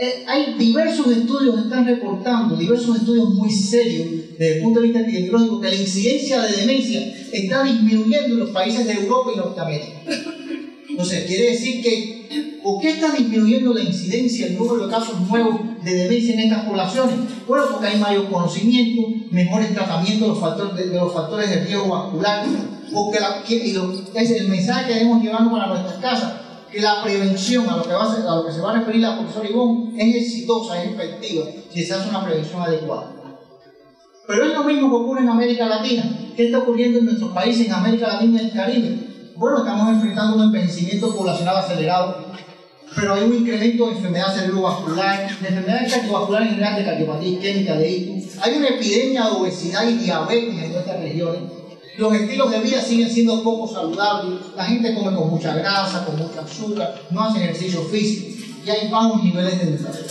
eh, hay diversos estudios que están reportando, diversos estudios muy serios desde el punto de vista epidemiológico, que la incidencia de demencia está disminuyendo en los países de Europa y Norteamérica. Entonces, quiere decir que, ¿por qué está disminuyendo la incidencia, el número de casos nuevos de demencia en estas poblaciones? Bueno, porque hay mayor conocimiento, mejores tratamientos de los factores de, los factores de riesgo vascular, porque es el mensaje que debemos llevando para nuestras casas que la prevención, a lo que, se va a referir la profesora Ivonne, es exitosa, es efectiva, si se hace una prevención adecuada. Pero es lo mismo que ocurre en América Latina. ¿Qué está ocurriendo en nuestros países, en América Latina y el Caribe? Bueno, estamos enfrentando un envejecimiento poblacional acelerado, pero hay un incremento de enfermedad cerebrovascular, de enfermedades cardiovasculares en general, de cardiopatía isquémica, de ictus. Hay una epidemia de obesidad y diabetes en nuestras regiones los estilos de vida siguen siendo poco saludables, la gente come con mucha grasa, con mucha azúcar, no hace ejercicio físico y hay bajos niveles de desarrollo.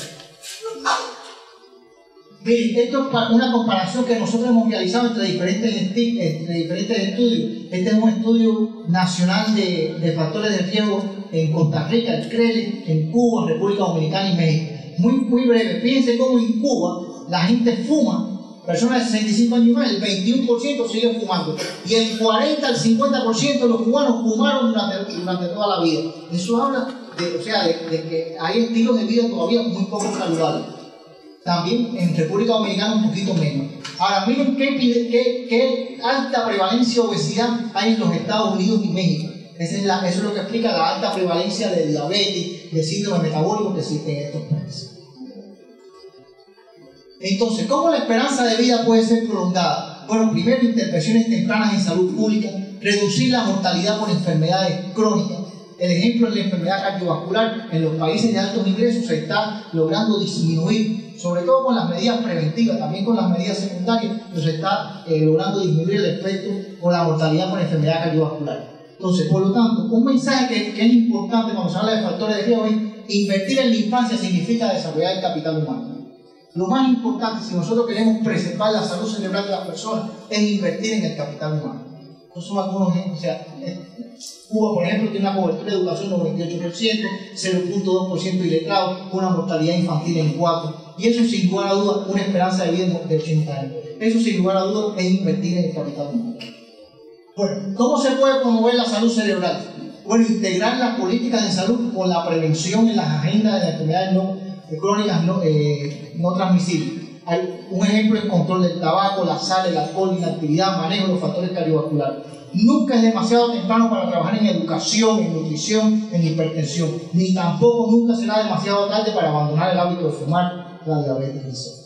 Esto es una comparación que nosotros hemos realizado entre diferentes, entre diferentes estudios. Este es un estudio nacional de, factores de riesgo en Costa Rica, el CRELE, en Cuba, República Dominicana y México. Muy, muy breve. Fíjense cómo en Cuba la gente fuma personas de 65 años y más, el 21% siguen fumando. Y el 40 al 50% de los cubanos fumaron durante, toda la vida. Eso habla de, o sea, de, que hay estilos de vida todavía muy poco saludables. También en República Dominicana un poquito menos. Ahora, miren qué, alta prevalencia de obesidad hay en los Estados Unidos y México. es eso es lo que explica la alta prevalencia de diabetes, de síndrome metabólico que existe en estos países. Entonces, ¿cómo la esperanza de vida puede ser prolongada? Bueno, primero, intervenciones tempranas en salud pública, reducir la mortalidad por enfermedades crónicas. El ejemplo es la enfermedad cardiovascular. En los países de altos ingresos se está logrando disminuir, sobre todo con las medidas preventivas, también con las medidas secundarias, pero se está eh, logrando disminuir el efecto por la mortalidad por enfermedad cardiovascular. Entonces, por lo tanto, un mensaje que, es importante cuando se habla de factores de riesgo es invertir en la infancia significa desarrollar el capital humano. Lo más importante, si nosotros queremos preservar la salud cerebral de las personas, es invertir en el capital humano. Estos son algunos ejemplos. O sea, Cuba, por ejemplo, tiene una cobertura de educación del 98%, 0.2% iletrado, una mortalidad infantil en 4%. Y eso, sin lugar a dudas, una esperanza de vida de 80 años. Eso, sin lugar a dudas, es invertir en el capital humano. Bueno, ¿cómo se puede promover la salud cerebral? Bueno, integrar las políticas de salud con la prevención en las agendas de las enfermedades no crónicas no, eh, no transmisibles. Hay un ejemplo es control del tabaco, la sal, el alcohol, inactividad, manejo de los factores cardiovasculares. Nunca es demasiado temprano para trabajar en educación, en nutrición, en hipertensión, ni tampoco nunca será demasiado tarde para abandonar el hábito de fumar la diabetes.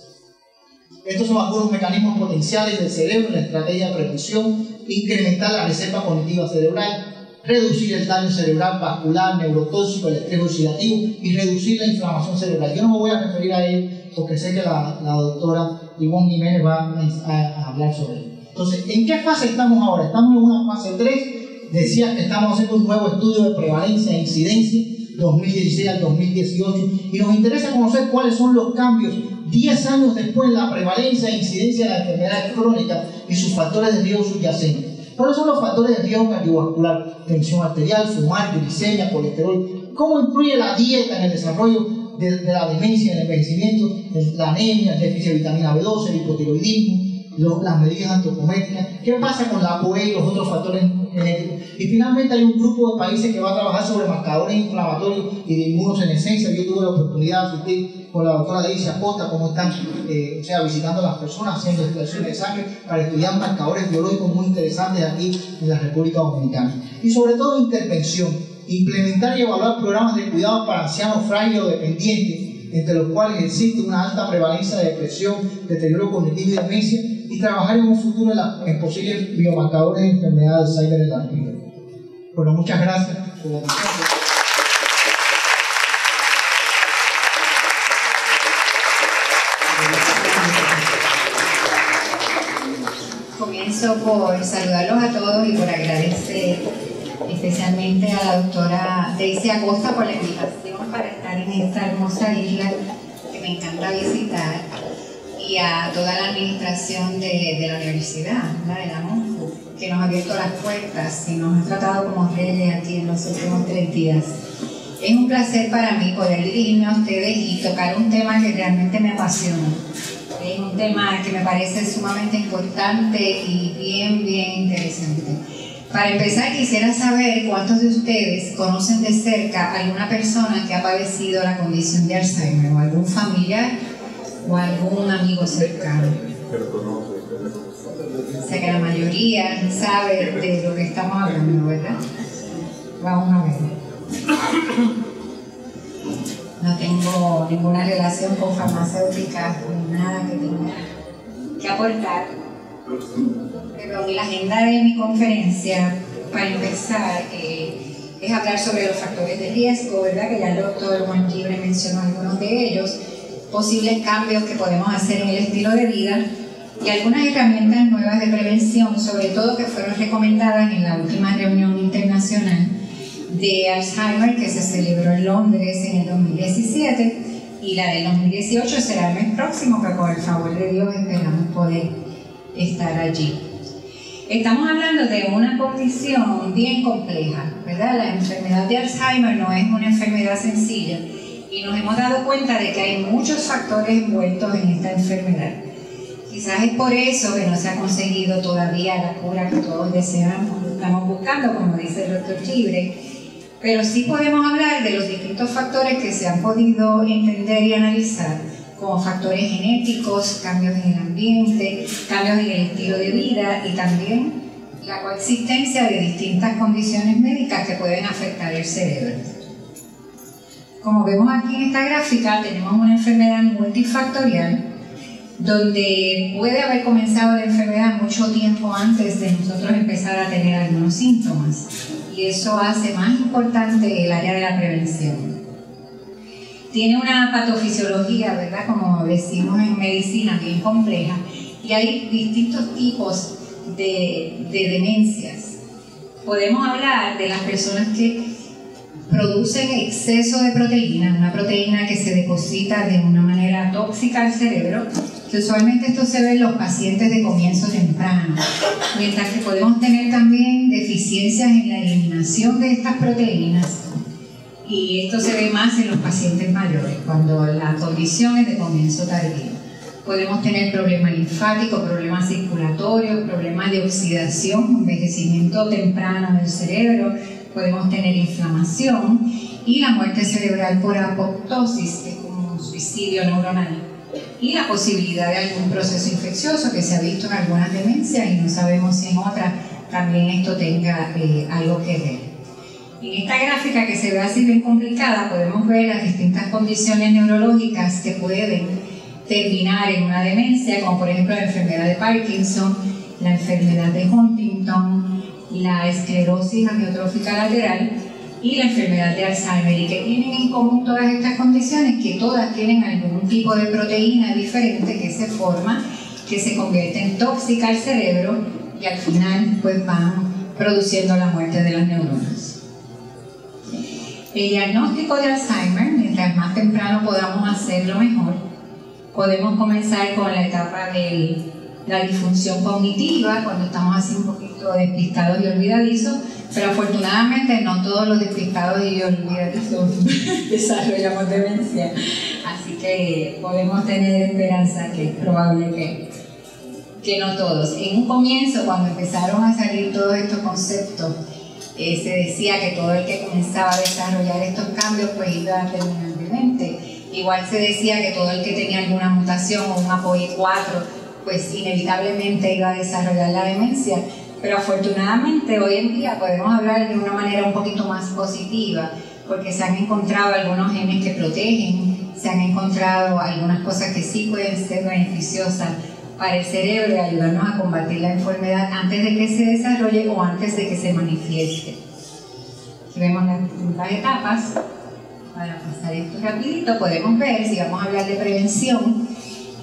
Estos son algunos mecanismos potenciales del cerebro en la estrategia de prevención, incrementar la reserva cognitiva cerebral, reducir el daño cerebral, vascular, neurotóxico, el estrés oxidativo y reducir la inflamación cerebral. Yo no me voy a referir a él porque sé que la, la doctora Ivonne Jiménez va a, hablar sobre él. Entonces, ¿en qué fase estamos ahora? Estamos en una fase 3. Decía que estamos haciendo un nuevo estudio de prevalencia e incidencia 2016 al 2018 y nos interesa conocer cuáles son los cambios 10 años después la prevalencia e incidencia de las enfermedades crónicas y sus factores de riesgo subyacentes. ¿Cuáles son los factores de riesgo cardiovascular? Tensión arterial, fumar, glicemia, colesterol. ¿Cómo influye la dieta en el desarrollo de, la demencia, en el envejecimiento, la anemia, el déficit de vitamina B12, el hipotiroidismo, las medidas antropométricas? ¿Qué pasa con la ApoE y los otros factores Y finalmente hay un grupo de países que va a trabajar sobre marcadores inflamatorios y de inmunosenescencia. Yo tuve la oportunidad de asistir con la doctora Delicia Costa, cómo están eh, o sea, visitando a las personas, haciendo extracciones de sangre para estudiar marcadores biológicos muy interesantes aquí en la República Dominicana. Y sobre todo intervención, implementar y evaluar programas de cuidado para ancianos frágiles o dependientes, entre los cuales existe una alta prevalencia de depresión, deterioro cognitivo y demencia, y trabajar en un futuro en, posibles biomarcadores de enfermedades de Alzheimer en la vida. Bueno, muchas gracias por la atención. por saludarlos a todos y por agradecer especialmente a la doctora Daisy Acosta por la invitación para estar en esta hermosa isla que me encanta visitar y a toda la administración de, la universidad, de la que nos ha abierto las puertas y nos ha tratado como reyes aquí en los últimos tres días. Es un placer para mí poder dirigirme a ustedes y tocar un tema que realmente me apasiona. Es un tema que me parece sumamente importante y bien, bien interesante. Para empezar, quisiera saber cuántos de ustedes conocen de cerca a alguna persona que ha padecido la condición de Alzheimer, o algún familiar o algún amigo cercano. O sea que la mayoría sabe de lo que estamos hablando, ¿verdad? Vamos a ver. No tengo ninguna relación con farmacéuticas ni nada que tenga que aportar. Pero la agenda de mi conferencia, para empezar, eh, es hablar sobre los factores de riesgo, ¿verdad? Que ya el doctor Juan Libre mencionó algunos de ellos, posibles cambios que podemos hacer en el estilo de vida y algunas herramientas nuevas de prevención, sobre todo que fueron recomendadas en la última reunión internacional de Alzheimer que se celebró en Londres en el 2017 y la del 2018 será el mes próximo, que con el favor de Dios esperamos poder estar allí. Estamos hablando de una condición bien compleja, ¿verdad? La enfermedad de Alzheimer no es una enfermedad sencilla y nos hemos dado cuenta de que hay muchos factores envueltos en esta enfermedad. Quizás es por eso que no se ha conseguido todavía la cura que todos deseamos, estamos buscando, como dice el doctor Libre, pero sí podemos hablar de los distintos factores que se han podido entender y analizar, como factores genéticos, cambios en el ambiente, cambios en el estilo de vida y también la coexistencia de distintas condiciones médicas que pueden afectar el cerebro. Como vemos aquí en esta gráfica, tenemos una enfermedad multifactorial donde puede haber comenzado la enfermedad mucho tiempo antes de nosotros empezar a tener algunos síntomas. Y eso hace más importante el área de la prevención. Tiene una patofisiología, ¿verdad? Como decimos en medicina, bien compleja. Y hay distintos tipos de, de demencias. Podemos hablar de las personas que producen exceso de proteína, una proteína que se deposita de una manera tóxica al cerebro usualmente esto se ve en los pacientes de comienzo temprano, mientras que podemos tener también deficiencias en la eliminación de estas proteínas y esto se ve más en los pacientes mayores, cuando la condición es de comienzo tardío. Podemos tener problemas linfáticos, problemas circulatorios, problemas de oxidación, envejecimiento temprano del cerebro, podemos tener inflamación y la muerte cerebral por apoptosis, que es como un suicidio neuronal y la posibilidad de algún proceso infeccioso que se ha visto en algunas demencias y no sabemos si en otras también esto tenga eh, algo que ver. En esta gráfica que se ve así bien complicada podemos ver las distintas condiciones neurológicas que pueden terminar en una demencia, como por ejemplo la enfermedad de Parkinson, la enfermedad de Huntington, la esclerosis amiotrófica lateral y la enfermedad de Alzheimer y que tienen en común todas estas condiciones, que todas tienen algún tipo de proteína diferente que se forma, que se convierte en tóxica al cerebro y al final pues van produciendo la muerte de las neuronas. El diagnóstico de Alzheimer, mientras más temprano podamos hacerlo mejor, podemos comenzar con la etapa de la disfunción cognitiva, cuando estamos así un poquito despistados y olvidadizos, pero afortunadamente no todos los despistados y olvidadizos desarrollamos demencia, así que podemos tener esperanza que es probable que, que no todos. En un comienzo, cuando empezaron a salir todos estos conceptos, eh, se decía que todo el que comenzaba a desarrollar estos cambios pues iba demente. Igual se decía que todo el que tenía alguna mutación o un APOE4 pues inevitablemente iba a desarrollar la demencia pero afortunadamente hoy en día podemos hablar de una manera un poquito más positiva, porque se han encontrado algunos genes que protegen, se han encontrado algunas cosas que sí pueden ser beneficiosas para el cerebro y ayudarnos a combatir la enfermedad antes de que se desarrolle o antes de que se manifieste. Aquí vemos las distintas etapas. Para pasar esto rapidito, podemos ver, si vamos a hablar de prevención,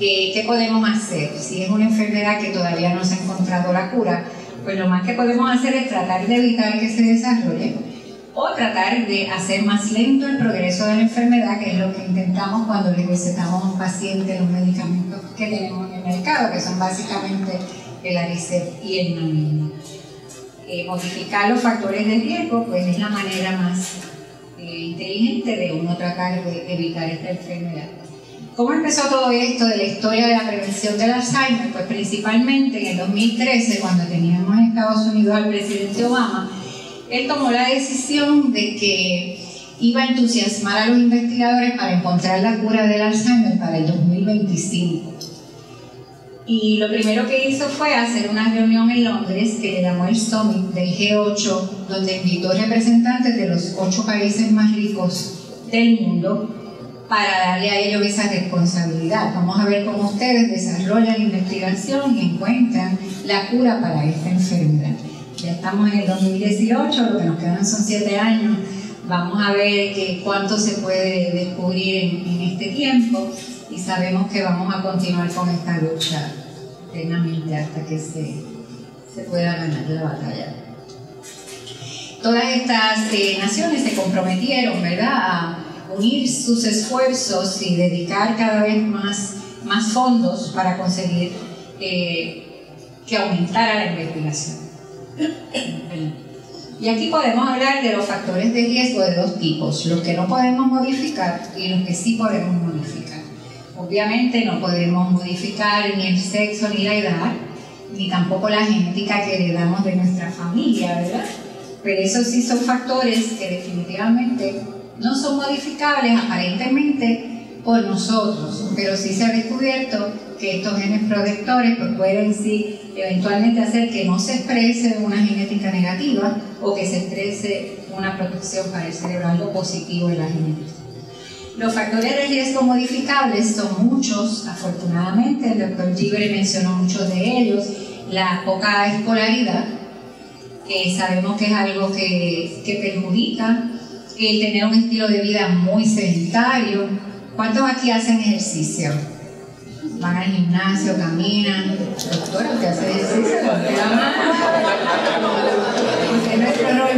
eh, qué podemos hacer. Si es una enfermedad que todavía no se ha encontrado la cura, pues lo más que podemos hacer es tratar de evitar que se desarrolle o tratar de hacer más lento el progreso de la enfermedad, que es lo que intentamos cuando le recetamos a un paciente los medicamentos que tenemos en el mercado, que son básicamente el Aricept y el Namina. Eh, modificar los factores de riesgo, pues es la manera más eh, inteligente de uno tratar de evitar esta enfermedad. ¿Cómo empezó todo esto de la historia de la prevención del Alzheimer? Pues principalmente en el 2013, cuando teníamos en Estados Unidos al presidente Obama, él tomó la decisión de que iba a entusiasmar a los investigadores para encontrar la cura del Alzheimer para el 2025. Y lo primero que hizo fue hacer una reunión en Londres que le llamó el Summit del G8, donde invitó representantes de los ocho países más ricos del mundo para darle a ellos esa responsabilidad. Vamos a ver cómo ustedes desarrollan investigación y encuentran la cura para esta enfermedad. Ya estamos en el 2018, lo que nos quedan son siete años. Vamos a ver cuánto se puede descubrir en, este tiempo y sabemos que vamos a continuar con esta lucha plenamente hasta que se, se pueda ganar la batalla. Todas estas eh, naciones se comprometieron, ¿verdad?, a unir sus esfuerzos y dedicar cada vez más, más fondos para conseguir eh, que aumentara la investigación. Y aquí podemos hablar de los factores de riesgo de dos tipos, los que no podemos modificar y los que sí podemos modificar. Obviamente no podemos modificar ni el sexo ni la edad, ni tampoco la genética que heredamos de nuestra familia, ¿verdad? Pero esos sí son factores que definitivamente no son modificables aparentemente por nosotros, pero sí se ha descubierto que estos genes protectores pues, pueden sí eventualmente hacer que no se exprese una genética negativa o que se exprese una protección para el cerebro, algo positivo en la genética. Los factores de riesgo modificables son muchos, afortunadamente, el doctor Gibre mencionó muchos de ellos, la poca escolaridad, que sabemos que es algo que, que perjudica el tener un estilo de vida muy sedentario. ¿Cuántos aquí hacen ejercicio? Van al gimnasio, caminan. Doctora, ¿usted hace ejercicio? ¿Usted la mano? Usted es nuestro role.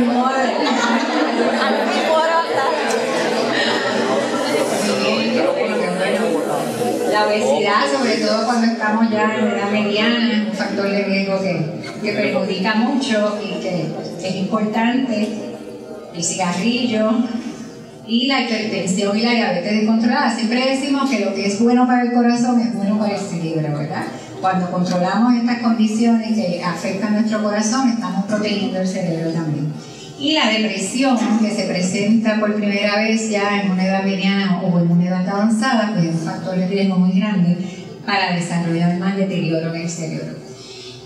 La obesidad, sobre todo cuando estamos ya en edad mediana, es un factor de riesgo que, que perjudica mucho y que es importante el cigarrillo y la hipertensión y la diabetes descontrolada. Siempre decimos que lo que es bueno para el corazón es bueno para el cerebro, ¿verdad? Cuando controlamos estas condiciones que afectan nuestro corazón, estamos protegiendo el cerebro también. Y la depresión, que se presenta por primera vez ya en una edad mediana o en una edad avanzada, pues es un factor de riesgo muy grande para desarrollar más deterioro en el cerebro.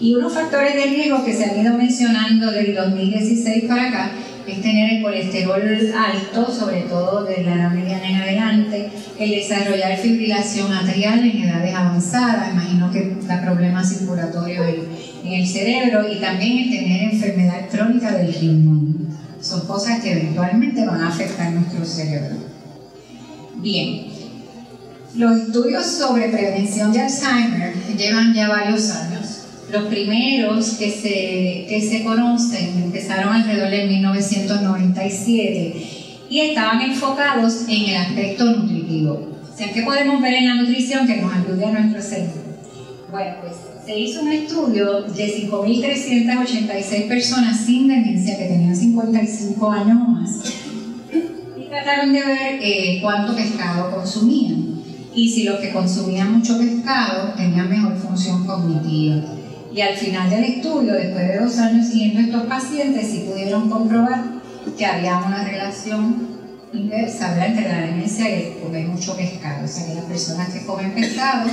Y unos factores de riesgo que se han ido mencionando del 2016 para acá es tener el colesterol alto, sobre todo de la edad mediana en adelante, el desarrollar fibrilación atrial en edades avanzadas, imagino que da problemas circulatorios en, el cerebro, y también el tener enfermedad crónica del riñón. Son cosas que eventualmente van a afectar nuestro cerebro. Bien, los estudios sobre prevención de Alzheimer llevan ya varios años los primeros que se, que se conocen empezaron alrededor de 1997 y estaban enfocados en el aspecto nutritivo. ¿qué podemos ver en la nutrición que nos ayude a nuestro cerebro? Bueno, pues se hizo un estudio de 5.386 personas sin demencia que tenían 55 años o más y trataron de ver eh, cuánto pescado consumían y si los que consumían mucho pescado tenían mejor función cognitiva. Y al final del estudio, después de dos años siguiendo estos pacientes, sí pudieron comprobar que había una relación inversa entre la demencia y el comer mucho pescado. O sea, que las personas que comen pescado,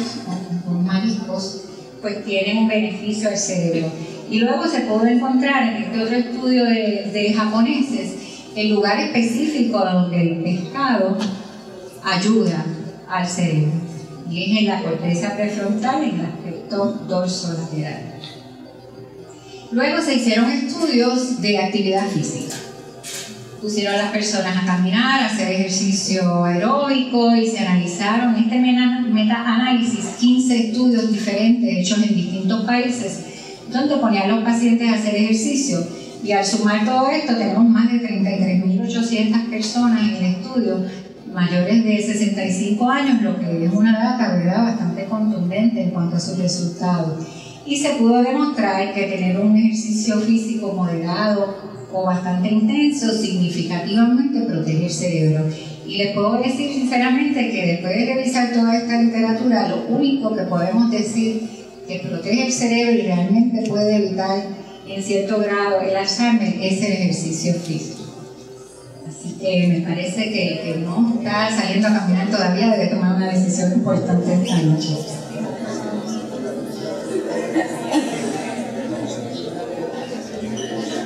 con mariscos, pues tienen un beneficio al cerebro. Y luego se pudo encontrar en este otro estudio de, de japoneses el lugar específico donde el pescado ayuda al cerebro. Y es en la corteza prefrontal, en el aspecto dorsolateral. Luego se hicieron estudios de actividad física. Pusieron a las personas a caminar, a hacer ejercicio aeróbico y se analizaron este meta-análisis, 15 estudios diferentes hechos en distintos países, donde ponían a los pacientes a hacer ejercicio. Y al sumar todo esto, tenemos más de 33.800 personas en el estudio mayores de 65 años, lo que es una data bastante contundente en cuanto a sus resultados y se pudo demostrar que tener un ejercicio físico moderado o bastante intenso, significativamente protege el cerebro. Y les puedo decir sinceramente que después de revisar toda esta literatura, lo único que podemos decir que protege el cerebro y realmente puede evitar en cierto grado el Alzheimer es el ejercicio físico. Así que me parece que, que no está saliendo a caminar todavía, debe tomar una decisión importante esta noche.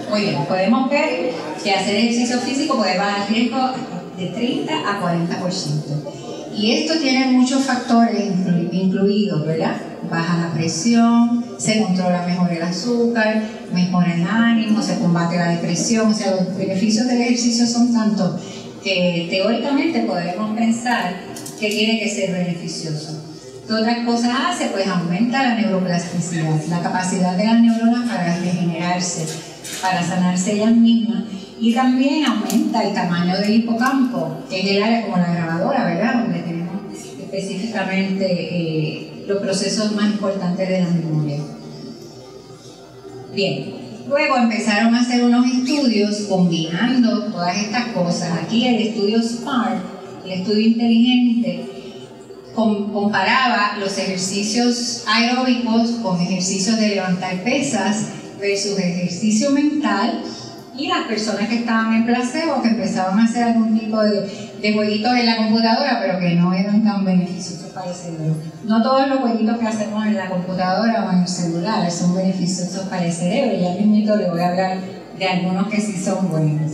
Muy bien, podemos ver que hacer ejercicio físico puede bajar el riesgo de 30 a 40%. Y esto tiene muchos factores incluidos, ¿verdad? Baja la presión, se controla mejor el azúcar, mejora el ánimo, se combate la depresión. O sea, los beneficios del ejercicio son tantos que teóricamente podemos pensar que tiene que ser beneficioso. ¿Qué otras cosas hace? Pues aumenta la neuroplasticidad, la capacidad de las neuronas para regenerarse, para sanarse ellas mismas y también aumenta el tamaño del hipocampo, que es el área como la grabadora, ¿verdad? Donde tenemos específicamente eh, los procesos más importantes de la memoria. Bien, luego empezaron a hacer unos estudios combinando todas estas cosas. Aquí el estudio SMART, el estudio inteligente, comparaba los ejercicios aeróbicos con ejercicios de levantar pesas versus ejercicio mental y las personas que estaban en placebo que empezaban a hacer algún tipo de, de jueguitos en la computadora pero que no eran tan beneficiosos para el cerebro. No todos los jueguitos que hacemos en la computadora o en el celular son beneficiosos para el cerebro, ya mismo le voy a hablar de algunos que sí son buenos.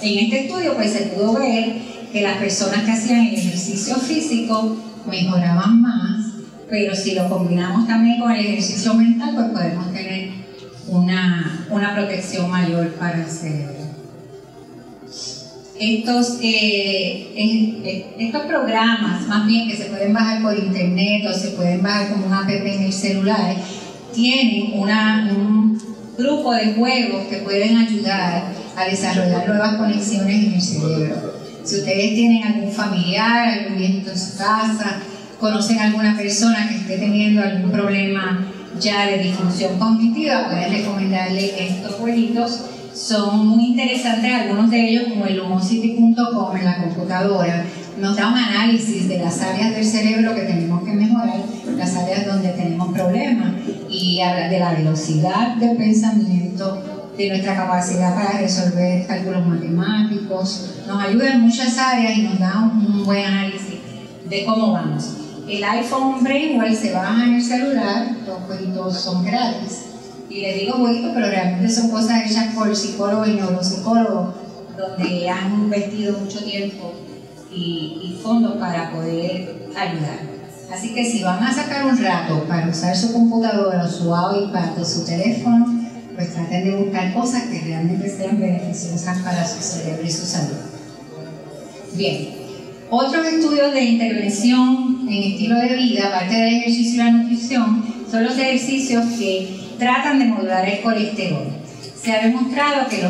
En este estudio pues se pudo ver que las personas que hacían el ejercicio físico mejoraban más, pero si lo combinamos también con el ejercicio mental pues podemos tener una, una protección mayor para el cerebro. Estos, eh, estos programas, más bien que se pueden bajar por internet o se pueden bajar como una app en el celular, tienen una, un grupo de juegos que pueden ayudar a desarrollar nuevas conexiones en el cerebro. Si ustedes tienen algún familiar, algún viejito en su casa, conocen a alguna persona que esté teniendo algún problema ya de disfunción cognitiva, pueden recomendarle estos jueguitos. Son muy interesantes, algunos de ellos, como el lumosity.com en la computadora, nos da un análisis de las áreas del cerebro que tenemos que mejorar, las áreas donde tenemos problemas, y habla de la velocidad del pensamiento, de nuestra capacidad para resolver cálculos matemáticos, nos ayuda en muchas áreas y nos da un buen análisis de cómo vamos. El iPhone Brainwell se baja en el celular, los jueguitos son gratis. Y les digo jueguitos, pero realmente son cosas hechas por psicólogos y neuropsicólogos, donde han invertido mucho tiempo y, fondos para poder ayudar. Así que si van a sacar un rato para usar su computadora o su iPad o su teléfono, pues traten de buscar cosas que realmente sean beneficiosas para su cerebro y su salud. Bien, otros estudios de intervención en estilo de vida, aparte del ejercicio y la nutrición, son los ejercicios que tratan de modular el colesterol. Se ha demostrado que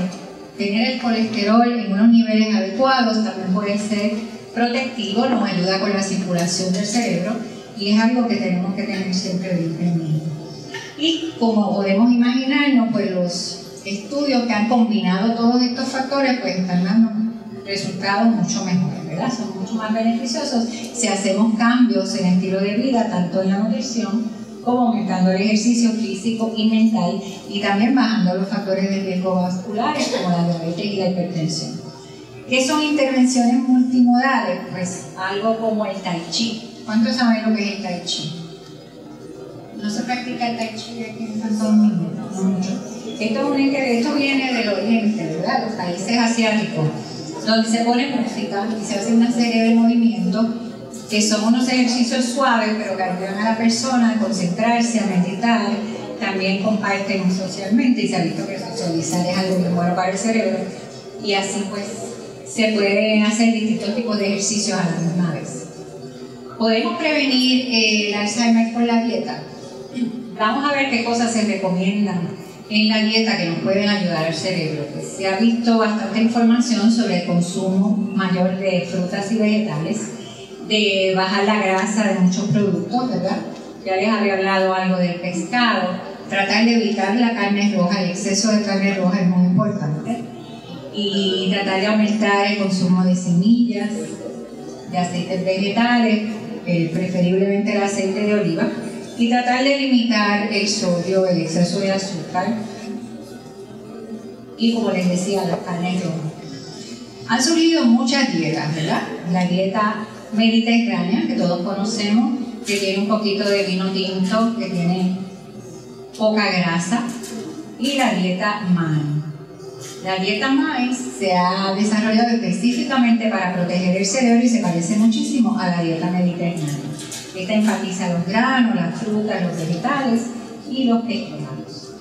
tener el colesterol en unos niveles adecuados también puede ser protectivo, nos ayuda con la circulación del cerebro y es algo que tenemos que tener siempre bien. Y como podemos imaginarnos, pues los estudios que han combinado todos estos factores pues están dando resultados mucho mejores, ¿verdad? Son mucho más beneficiosos si hacemos cambios en el estilo de vida, tanto en la nutrición como aumentando el ejercicio físico y mental y también bajando los factores de riesgo vasculares como la diabetes y la hipertensión. ¿Qué son intervenciones multimodales? Pues algo como el tai chi. ¿Cuántos saben lo que es el tai chi? No se practica el tai chi aquí en Santo Domingo, no mucho. Esto, esto viene del oriente, ¿verdad? Los países asiáticos donde se pone música y se hace una serie de movimientos que son unos ejercicios suaves, pero que ayudan a la persona a concentrarse, a meditar, también comparten socialmente y se ha visto que socializar es algo muy bueno para el cerebro y así pues se pueden hacer distintos tipos de ejercicios a la misma vez. ¿Podemos prevenir el Alzheimer con la dieta? Vamos a ver qué cosas se recomiendan en la dieta que nos pueden ayudar al cerebro. Pues se ha visto bastante información sobre el consumo mayor de frutas y vegetales, de bajar la grasa de muchos productos, ¿verdad? Ya les había hablado algo del pescado, tratar de evitar la carne roja, el exceso de carne roja es muy importante. Y tratar de aumentar el consumo de semillas, de aceites vegetales, eh, preferiblemente el aceite de oliva. Y tratar de limitar el sodio, el exceso de azúcar. Y como les decía, la carne roja. Han surgido muchas dietas, ¿verdad? La dieta mediterránea, que todos conocemos, que tiene un poquito de vino tinto, que tiene poca grasa, y la dieta MAI. La dieta MAI se ha desarrollado específicamente para proteger el cerebro y se parece muchísimo a la dieta mediterránea. Esta enfatiza los granos, las frutas, los vegetales y los pescados.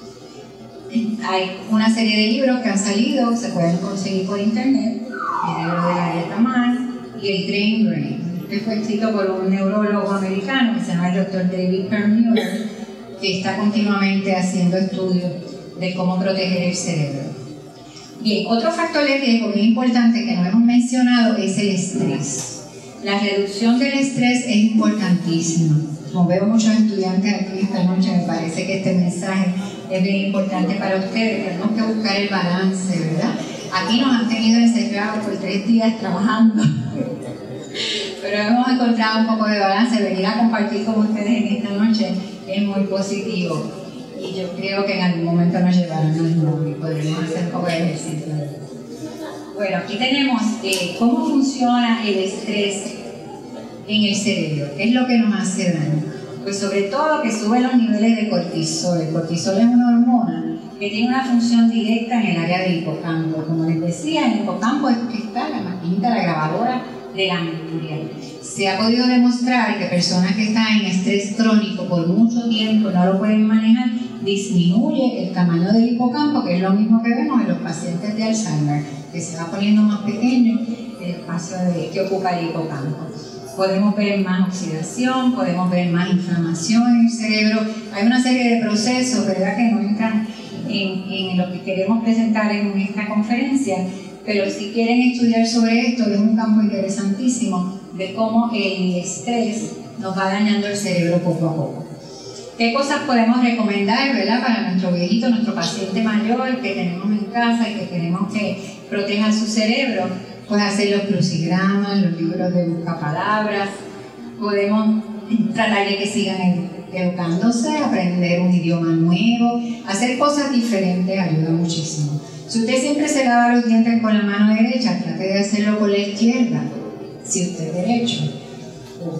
Hay una serie de libros que han salido, se pueden conseguir por internet, el libro de la dieta MAI y el Drain Brain. Este fue escrito por un neurólogo americano que se llama el Dr. David Permuter, que está continuamente haciendo estudios de cómo proteger el cerebro. Bien, otro factor de riesgo muy importante que no hemos mencionado es el estrés. La reducción del estrés es importantísima. Como veo muchos estudiantes aquí esta noche, me parece que este mensaje es bien importante para ustedes. Tenemos que buscar el balance, ¿verdad? Aquí nos han tenido encerrados por tres días trabajando, pero hemos encontrado un poco de balance. Venir a compartir con ustedes en esta noche es muy positivo y yo creo que en algún momento nos llevarán al y podremos hacer un poco de ejercicio. Bueno, aquí tenemos eh, cómo funciona el estrés en el cerebro, qué es lo que nos hace daño. Pues sobre todo que sube los niveles de cortisol. El cortisol es una hormona que tiene una función directa en el área del hipocampo. Como les decía, el hipocampo es que está la maquinita, la grabadora de la memoria. Se ha podido demostrar que personas que están en estrés crónico por mucho tiempo no lo pueden manejar, disminuye el tamaño del hipocampo, que es lo mismo que vemos en los pacientes de Alzheimer, que se va poniendo más pequeño el espacio que ocupa el hipocampo. Podemos ver más oxidación, podemos ver más inflamación en el cerebro. Hay una serie de procesos, ¿verdad?, que no entran en, en lo que queremos presentar en esta conferencia, pero si quieren estudiar sobre esto, es un campo interesantísimo de cómo el estrés nos va dañando el cerebro poco a poco. ¿Qué cosas podemos recomendar ¿verdad? para nuestro viejito, nuestro paciente mayor que tenemos en casa y que queremos que proteja su cerebro? Pues hacer los crucigramas, los libros de buscapalabras, podemos tratar de que sigan educándose, aprender un idioma nuevo, hacer cosas diferentes ayuda muchísimo. Si usted siempre se lava los dientes con la mano derecha, trate de hacerlo con la izquierda, si usted es derecho.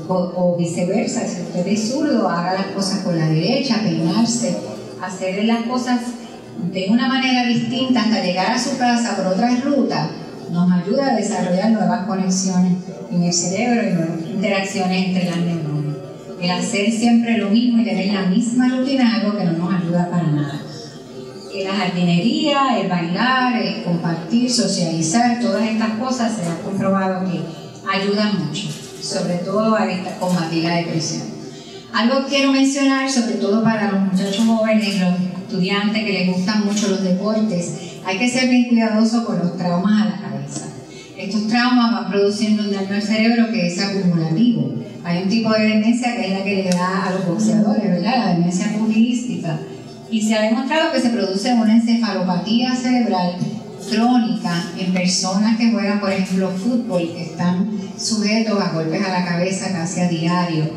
O, o, viceversa, si usted es zurdo, haga las cosas con la derecha, peinarse, hacer las cosas de una manera distinta hasta llegar a su casa por otras rutas, nos ayuda a desarrollar nuevas conexiones en el cerebro y nuevas interacciones entre las neuronas. El hacer siempre lo mismo y tener la misma rutina algo que no nos ayuda para nada la jardinería, el bailar, el compartir, socializar, todas estas cosas se ha comprobado que ayudan mucho, sobre todo a combatir la depresión. Algo quiero mencionar, sobre todo para los muchachos jóvenes, los estudiantes que les gustan mucho los deportes, hay que ser bien cuidadoso con los traumas a la cabeza. Estos traumas van produciendo un daño al cerebro que es acumulativo. Hay un tipo de demencia que es la que le da a los boxeadores, ¿verdad? La demencia pugilística y se ha demostrado que se produce una encefalopatía cerebral crónica en personas que juegan, por ejemplo, fútbol, que están sujetos a golpes a la cabeza casi a diario.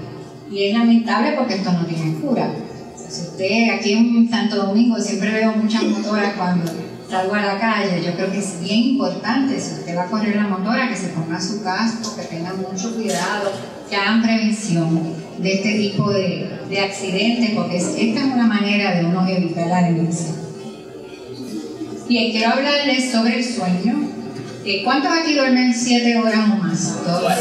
Y es lamentable porque esto no tiene cura. Usted aquí en Santo Domingo siempre veo muchas motoras cuando salgo a la calle, yo creo que es bien importante, si usted va a correr la motora, que se ponga su casco, que tenga mucho cuidado, que hagan prevención de este tipo de, de accidentes, porque esta es una manera de uno evitar la demencia. Bien, quiero hablarles sobre el sueño. Eh, ¿Cuántos aquí duermen 7 horas o más? ¿Todos?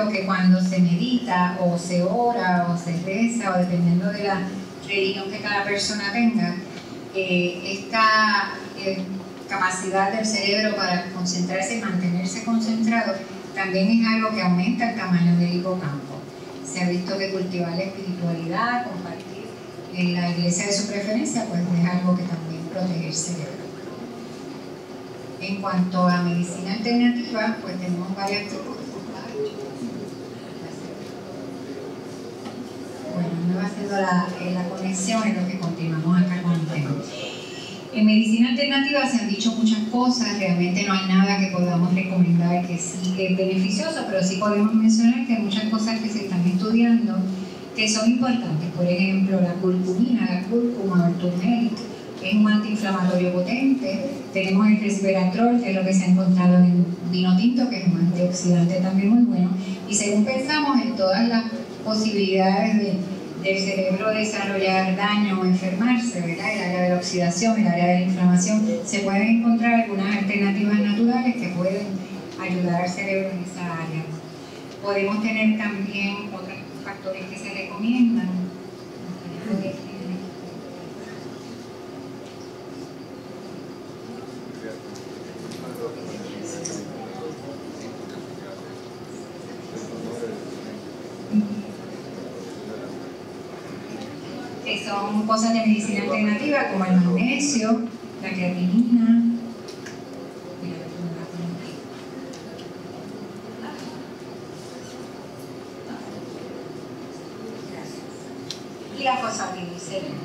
Visto que cuando se medita o se ora o se reza o dependiendo de la religión que cada persona tenga, eh, esta eh, capacidad del cerebro para concentrarse y mantenerse concentrado también es algo que aumenta el tamaño del hipocampo. Se ha visto que cultivar la espiritualidad, compartir en la iglesia de su preferencia, pues es algo que también protege el cerebro. En cuanto a medicina alternativa, pues tenemos varias Bueno, me va haciendo la, eh, la conexión en lo que continuamos acá con tema. En medicina alternativa se han dicho muchas cosas, realmente no hay nada que podamos recomendar que sí es beneficioso, pero sí podemos mencionar que hay muchas cosas que se están estudiando que son importantes. Por ejemplo, la curcumina, la cúrcuma, el turmeric, es un antiinflamatorio potente. Tenemos el resveratrol, que es lo que se ha encontrado en vino tinto, que es un antioxidante también muy bueno. Y según pensamos en todas las posibilidades de del cerebro desarrollar daño o enfermarse, ¿verdad? El área de la oxidación, el área de la inflamación, se pueden encontrar algunas alternativas naturales que pueden ayudar al cerebro en esa área. Podemos tener también otros factores que se recomiendan. que son cosas de medicina alternativa como el magnesio, la creatinina. Y la fosfatilicerina.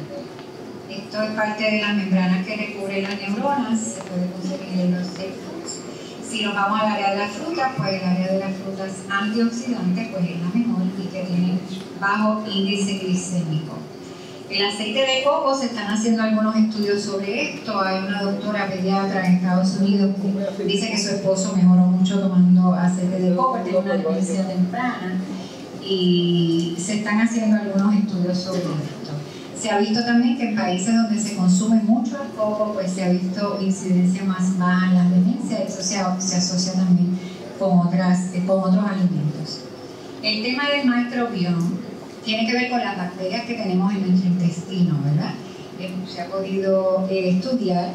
Esto es parte de las membranas que recubren las neuronas, se puede conseguir en los células. Si nos vamos al área de las frutas, pues el área de las frutas antioxidantes pues es la mejor y que tiene bajo índice glicémico. El aceite de coco, se están haciendo algunos estudios sobre esto. Hay una doctora pediatra en Estados Unidos que dice que su esposo mejoró mucho tomando aceite de coco, tiene una demencia temprana y se están haciendo algunos estudios sobre esto. Se ha visto también que en países donde se consume mucho el coco, pues se ha visto incidencia más baja en la demencia, eso se, se asocia también con, otras, con otros alimentos. El tema del microbioma tiene que ver con las bacterias que tenemos en nuestro intestino, ¿verdad? Eh, se ha podido eh, estudiar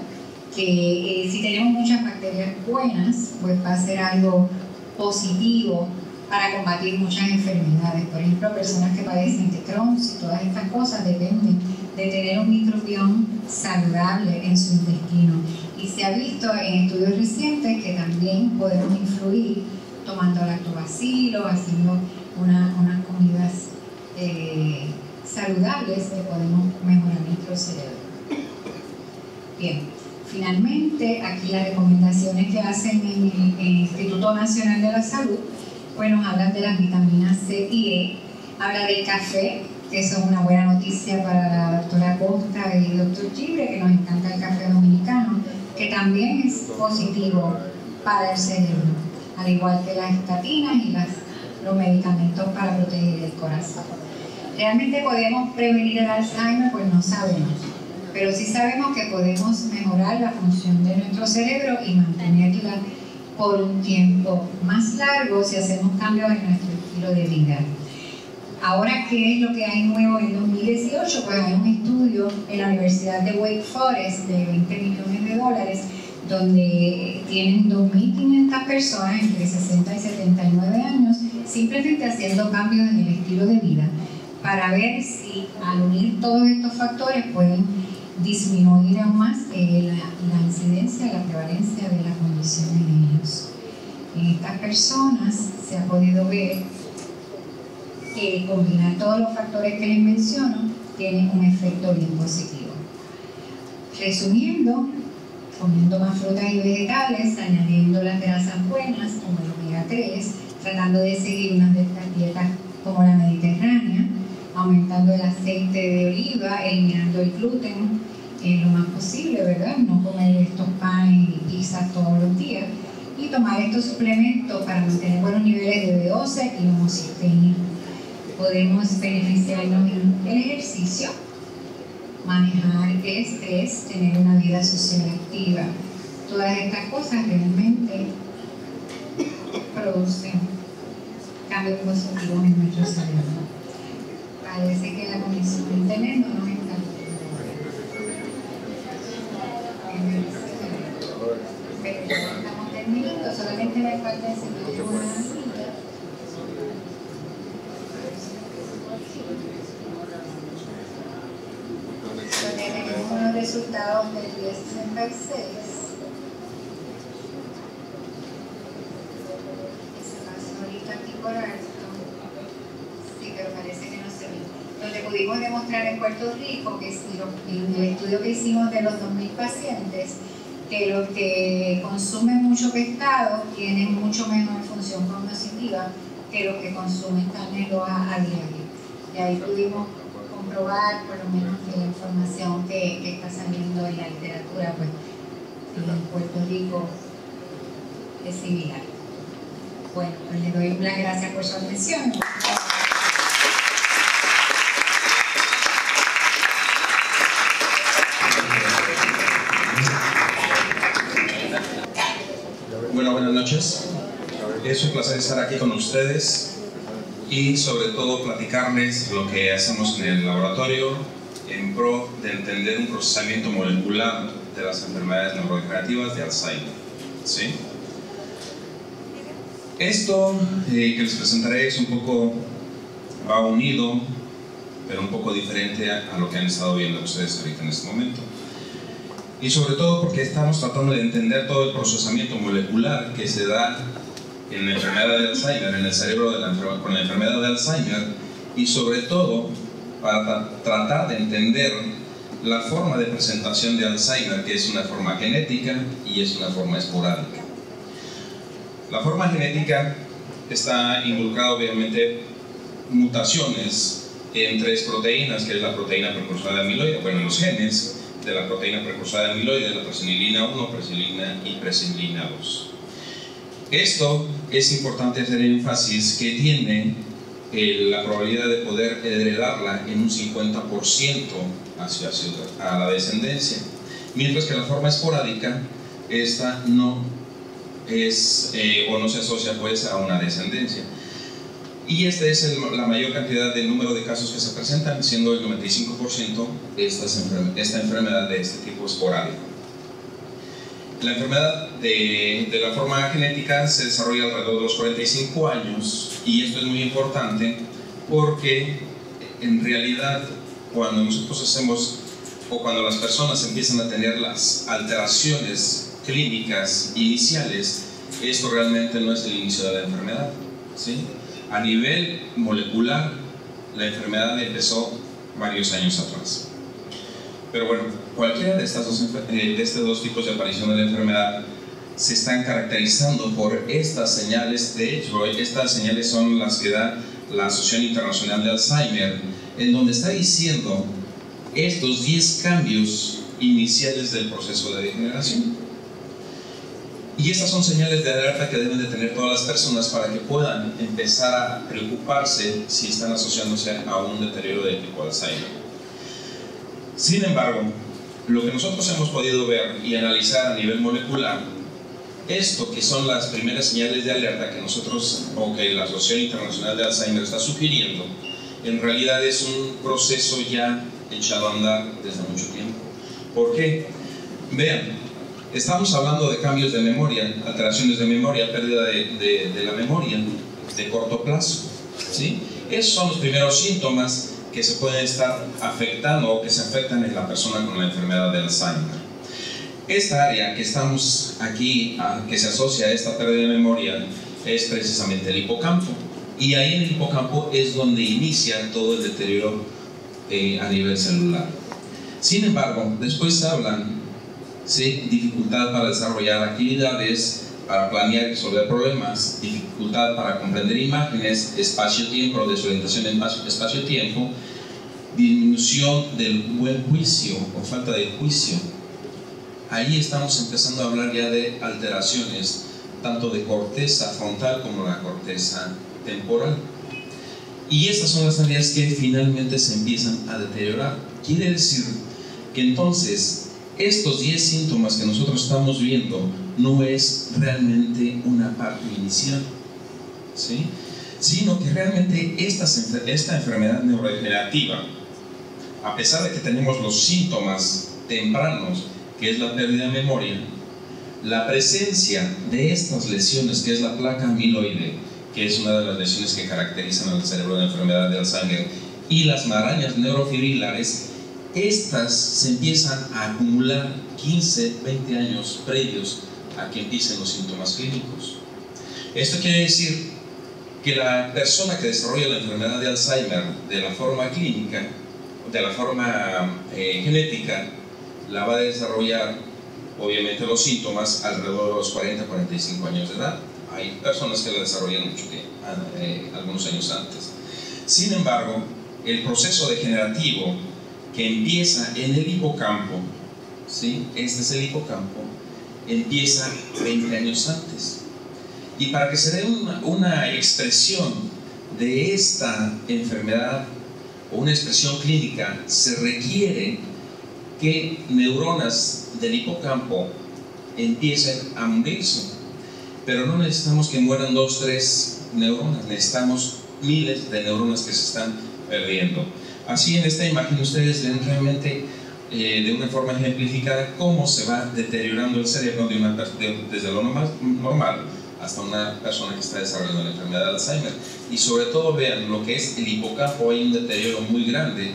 que eh, si tenemos muchas bacterias buenas, pues va a ser algo positivo para combatir muchas enfermedades. Por ejemplo, personas que padecen de Crohn y todas estas cosas dependen de tener un microbioma saludable en su intestino. Y se ha visto en estudios recientes que también podemos influir tomando lactobacilos, haciendo una, unas comidas eh, saludables que podemos mejorar nuestro cerebro. Bien, finalmente aquí las recomendaciones que hacen en el, Instituto Nacional de la Salud, pues nos hablan de las vitaminas C y E, habla del café, que eso es una buena noticia para la doctora Costa y el doctor Chibre, que nos encanta el café dominicano, que también es positivo para el cerebro, al igual que las estatinas y los medicamentos para proteger el corazón. ¿Realmente podemos prevenir el Alzheimer? Pues no sabemos. Pero sí sabemos que podemos mejorar la función de nuestro cerebro y mantenerla por un tiempo más largo si hacemos cambios en nuestro estilo de vida. Ahora, ¿qué es lo que hay nuevo en 2018? Pues hay un estudio en la Universidad de Wake Forest de 20 millones de dólares donde tienen 2.500 personas entre 60 y 79 años simplemente haciendo cambios en el estilo de vida para ver si al unir todos estos factores pueden disminuir aún más eh, la, incidencia, la prevalencia de la condición en ellos. En estas personas se ha podido ver que combinar todos los factores que les menciono tiene un efecto bien positivo. Resumiendo, comiendo más frutas y vegetales, añadiendo las grasas buenas como el omega 3, tratando de seguir unas de estas dietas como la mediterránea, aumentando el aceite de oliva, eliminando el gluten lo más posible, ¿verdad? No comer estos panes y pizzas todos los días y tomar estos suplementos para mantener buenos niveles de B12 y homocisteína. Podemos beneficiarnos en el ejercicio, manejar el estrés, tener una vida social activa. Todas estas cosas realmente producen cambios positivos en nuestro cerebro parece que la conexión de internet no nos está pero ya estamos terminando solamente me falta enseñar una cita tenemos los resultados del 1066 pudimos demostrar en Puerto Rico que si en el estudio que hicimos de los 2.000 pacientes, que los que consumen mucho pescado tienen mucho menor función cognitiva que los que consumen carne roja a diario. Y ahí pudimos comprobar, por lo menos que la información que, que está saliendo en la literatura, pues en Puerto Rico es similar. Bueno, pues le doy las gracias por su atención. Es un placer estar aquí con ustedes y sobre todo platicarles lo que hacemos en el laboratorio en pro de entender un procesamiento molecular de las enfermedades neurodegenerativas de Alzheimer. ¿sí? Esto eh, que les presentaré es un poco, va unido, pero un poco diferente a, a lo que han estado viendo ustedes ahorita en este momento y sobre todo porque estamos tratando de entender todo el procesamiento molecular que se da en la enfermedad de Alzheimer, en el cerebro de la, con la enfermedad de Alzheimer y sobre todo para tratar de entender la forma de presentación de Alzheimer, que es una forma genética y es una forma esporádica. La forma genética está involucrada obviamente mutaciones en tres proteínas, que es la proteína precursora de amiloide, bueno, en los genes, de la proteína precursora de amiloide, la presenilina 1, presenilina y presenilina 2. Esto es importante hacer énfasis que tiene eh, la probabilidad de poder heredarla en un 50% hacia, a la descendencia, mientras que la forma esporádica, esta no es eh, o no se asocia pues a una descendencia. Y esta es el, la mayor cantidad del número de casos que se presentan, siendo el 95% estas enferme, esta enfermedad de este tipo esporádico. La enfermedad de, de, la forma genética se desarrolla alrededor de los 45 años y esto es muy importante porque en realidad cuando nosotros hacemos o cuando las personas empiezan a tener las alteraciones clínicas iniciales, esto realmente no es el inicio de la enfermedad. ¿sí? A nivel molecular, la enfermedad empezó varios años atrás. Pero bueno, cualquiera eh, de estos dos tipos de aparición de la enfermedad se están caracterizando por estas señales. De hecho, estas señales son las que da la Asociación Internacional de Alzheimer, en donde está diciendo estos 10 cambios iniciales del proceso de degeneración. Y estas son señales de alerta que deben de tener todas las personas para que puedan empezar a preocuparse si están asociándose a un deterioro de tipo Alzheimer. Sin embargo, lo que nosotros hemos podido ver y analizar a nivel molecular, esto que son las primeras señales de alerta que nosotros o que la Asociación Internacional de Alzheimer está sugiriendo, en realidad es un proceso ya echado a andar desde mucho tiempo. ¿Por qué? Vean, Estamos hablando de cambios de memoria, alteraciones de memoria, pérdida de, de, de la memoria de corto plazo. ¿sí? Esos son los primeros síntomas que se pueden estar afectando o que se afectan en la persona con la enfermedad de Alzheimer. Esta área que estamos aquí, que se asocia a esta pérdida de memoria, es precisamente el hipocampo. Y ahí en el hipocampo es donde inicia todo el deterioro eh, a nivel celular. Sin embargo, después hablan ¿sí? dificultad para desarrollar actividades, para planear y resolver problemas, dificultad para comprender imágenes, espacio-tiempo, desorientación en espacio-tiempo, disminución del buen juicio o falta de juicio. Ahí estamos empezando a hablar ya de alteraciones, tanto de corteza frontal como la corteza temporal. Y estas son las áreas que finalmente se empiezan a deteriorar. Quiere decir que entonces estos 10 síntomas que nosotros estamos viendo no es realmente una parte inicial, ¿sí? sino que realmente esta, esta enfermedad neurodegenerativa, a pesar de que tenemos los síntomas tempranos, que es la pérdida de memoria, la presencia de estas lesiones, que es la placa amiloide, que es una de las lesiones que caracterizan al cerebro de la enfermedad de Alzheimer, y las marañas neurofibrilares, estas se empiezan a acumular 15, 20 años previos a que empiecen los síntomas clínicos. Esto quiere decir que la persona que desarrolla la enfermedad de Alzheimer de la forma clínica, de la forma eh, genética, la va a desarrollar obviamente los síntomas alrededor de los 40, 45 años de edad. Hay personas que la desarrollan mucho tiempo, eh, algunos años antes. Sin embargo, el proceso degenerativo que empieza en el hipocampo, ¿sí? este es el hipocampo, empieza 20 años antes. Y para que se dé una, una expresión de esta enfermedad o una expresión clínica, se requiere que neuronas del hipocampo empiecen a morirse. Pero no necesitamos que mueran dos, tres neuronas, necesitamos miles de neuronas que se están perdiendo. Así en esta imagen ustedes ven realmente eh, de una forma ejemplificada cómo se va deteriorando el cerebro de una, desde lo normal, normal hasta una persona que está desarrollando la enfermedad de Alzheimer. Y sobre todo vean lo que es el hipocampo, hay un deterioro muy grande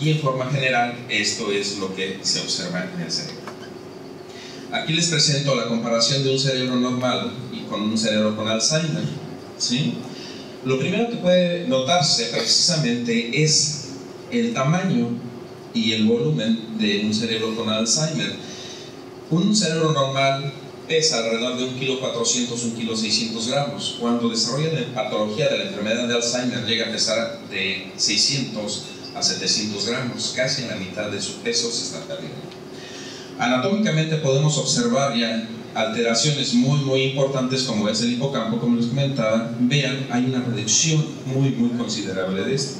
y en forma general esto es lo que se observa en el cerebro. Aquí les presento la comparación de un cerebro normal y con un cerebro con Alzheimer. ¿sí? Lo primero que puede notarse precisamente es el tamaño y el volumen de un cerebro con Alzheimer. Un cerebro normal pesa alrededor de 1 kilo 400, 1 kilo 600 gramos. Cuando desarrolla la patología de la enfermedad de Alzheimer llega a pesar de 600 a 700 gramos, casi la mitad de su peso se está perdiendo. Anatómicamente podemos observar ya alteraciones muy muy importantes como es el hipocampo, como les comentaba, vean, hay una reducción muy muy considerable de esto.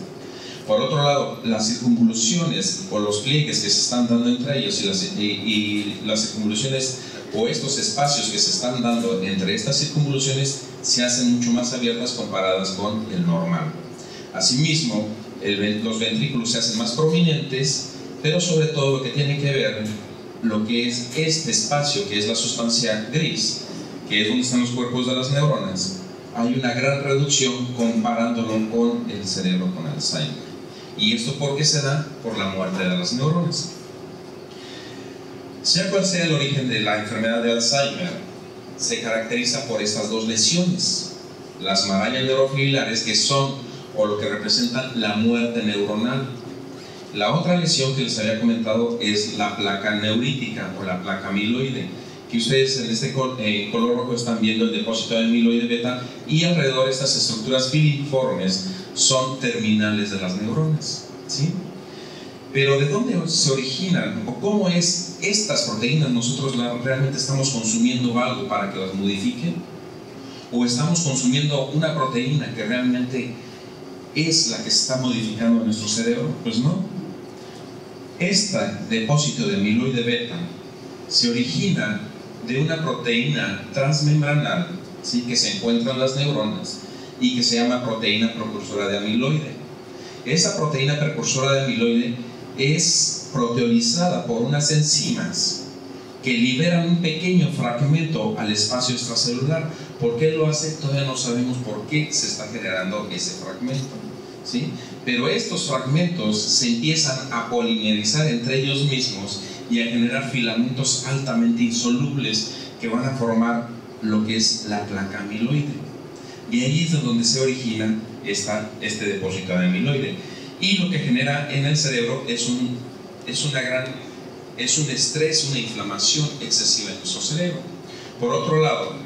Por otro lado, las circunvoluciones o los pliegues que se están dando entre ellos y las, y las circunvoluciones o estos espacios que se están dando entre estas circunvoluciones se hacen mucho más abiertas comparadas con el normal. Asimismo, los ventrículos se hacen más prominentes, pero sobre todo lo que tiene que ver lo que es este espacio, que es la sustancia gris, que es donde están los cuerpos de las neuronas, hay una gran reducción comparándolo con el cerebro con Alzheimer. ¿Y esto por qué se da? Por la muerte de las neuronas. Sea cual sea el origen de la enfermedad de Alzheimer, se caracteriza por estas dos lesiones, las marañas neurofibrilares que son o lo que representan la muerte neuronal. La otra lesión que les había comentado es la placa neurítica o la placa amiloide, que ustedes en este color rojo están viendo el depósito de amiloide beta y alrededor de estas estructuras filiformes son terminales de las neuronas. ¿sí? Pero ¿de dónde se originan o cómo es estas proteínas? ¿Nosotros realmente estamos consumiendo algo para que las modifiquen? ¿O estamos consumiendo una proteína que realmente es la que está modificando nuestro cerebro? Pues no. Este depósito de amiloide beta se origina de una proteína transmembranal ¿sí? que se encuentra en las neuronas y que se llama proteína precursora de amiloide. Esa proteína precursora de amiloide es proteolizada por unas enzimas que liberan un pequeño fragmento al espacio extracelular. ¿Por qué lo hace? Todavía no sabemos por qué se está generando ese fragmento. ¿Sí? Pero estos fragmentos se empiezan a polimerizar entre ellos mismos y a generar filamentos altamente insolubles que van a formar lo que es la placa amiloide. Y ahí es donde se origina esta, este depósito de amiloide. Y lo que genera en el cerebro es, un, es una gran es un estrés, una inflamación excesiva en nuestro cerebro. Por otro lado,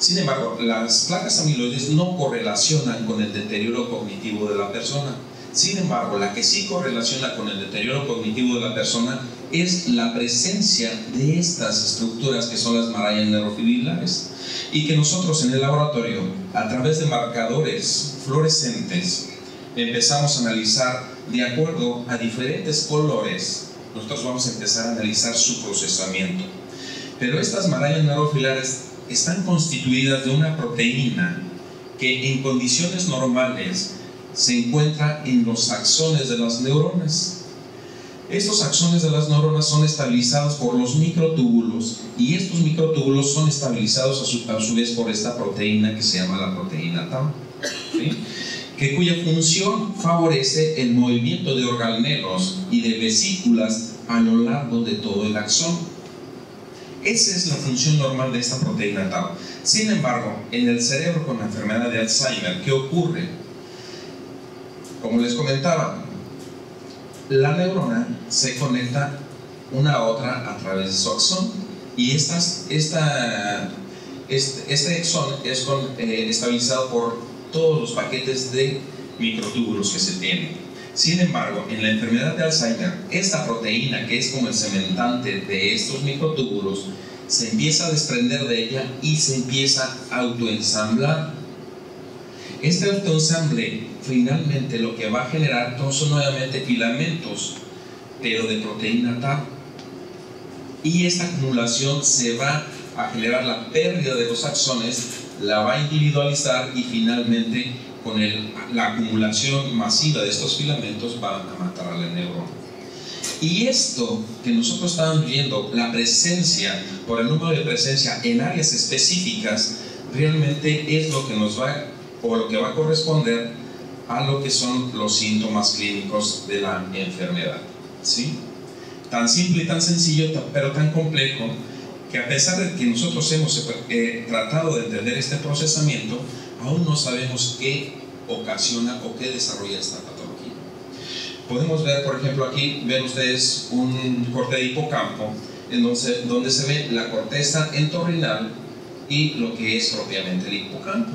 sin embargo, las placas amiloides no correlacionan con el deterioro cognitivo de la persona. Sin embargo, la que sí correlaciona con el deterioro cognitivo de la persona es la presencia de estas estructuras que son las marañas neurofibrilares y que nosotros en el laboratorio, a través de marcadores fluorescentes, empezamos a analizar de acuerdo a diferentes colores nosotros vamos a empezar a analizar su procesamiento. Pero estas marañas neurofilares están constituidas de una proteína que en condiciones normales se encuentra en los axones de las neuronas. Estos axones de las neuronas son estabilizados por los microtúbulos y estos microtúbulos son estabilizados a su, vez por esta proteína que se llama la proteína tau que cuya función favorece el movimiento de organelos y de vesículas a lo largo de todo el axón. Esa es la función normal de esta proteína tau. Sin embargo, en el cerebro con la enfermedad de Alzheimer, ¿qué ocurre? Como les comentaba, la neurona se conecta una a otra a través de su axón y esta, este, axón es eh, estabilizado por todos los paquetes de microtúbulos que se tienen. Sin embargo, en la enfermedad de Alzheimer, esta proteína que es como el cementante de estos microtúbulos, se empieza a desprender de ella y se empieza a autoensamblar. Este autoensamble finalmente lo que va a generar son nuevamente filamentos, pero de proteína tau. Y esta acumulación se va a generar la pérdida de los axones, la va a individualizar y finalmente con la acumulación masiva de estos filamentos van a matar a la neurona. Y esto que nosotros estamos viendo, la presencia, por el número de presencia en áreas específicas, realmente es lo que nos va, o lo que va a corresponder a lo que son los síntomas clínicos de la enfermedad. ¿sí? Tan simple y tan sencillo, pero tan complejo, que a pesar de que nosotros hemos eh, tratado de entender este procesamiento, aún no sabemos qué ocasiona o qué desarrolla esta patología. Podemos ver, por ejemplo, aquí, ven ustedes un corte de hipocampo, en donde, se ve la corteza entorrinal y lo que es propiamente el hipocampo,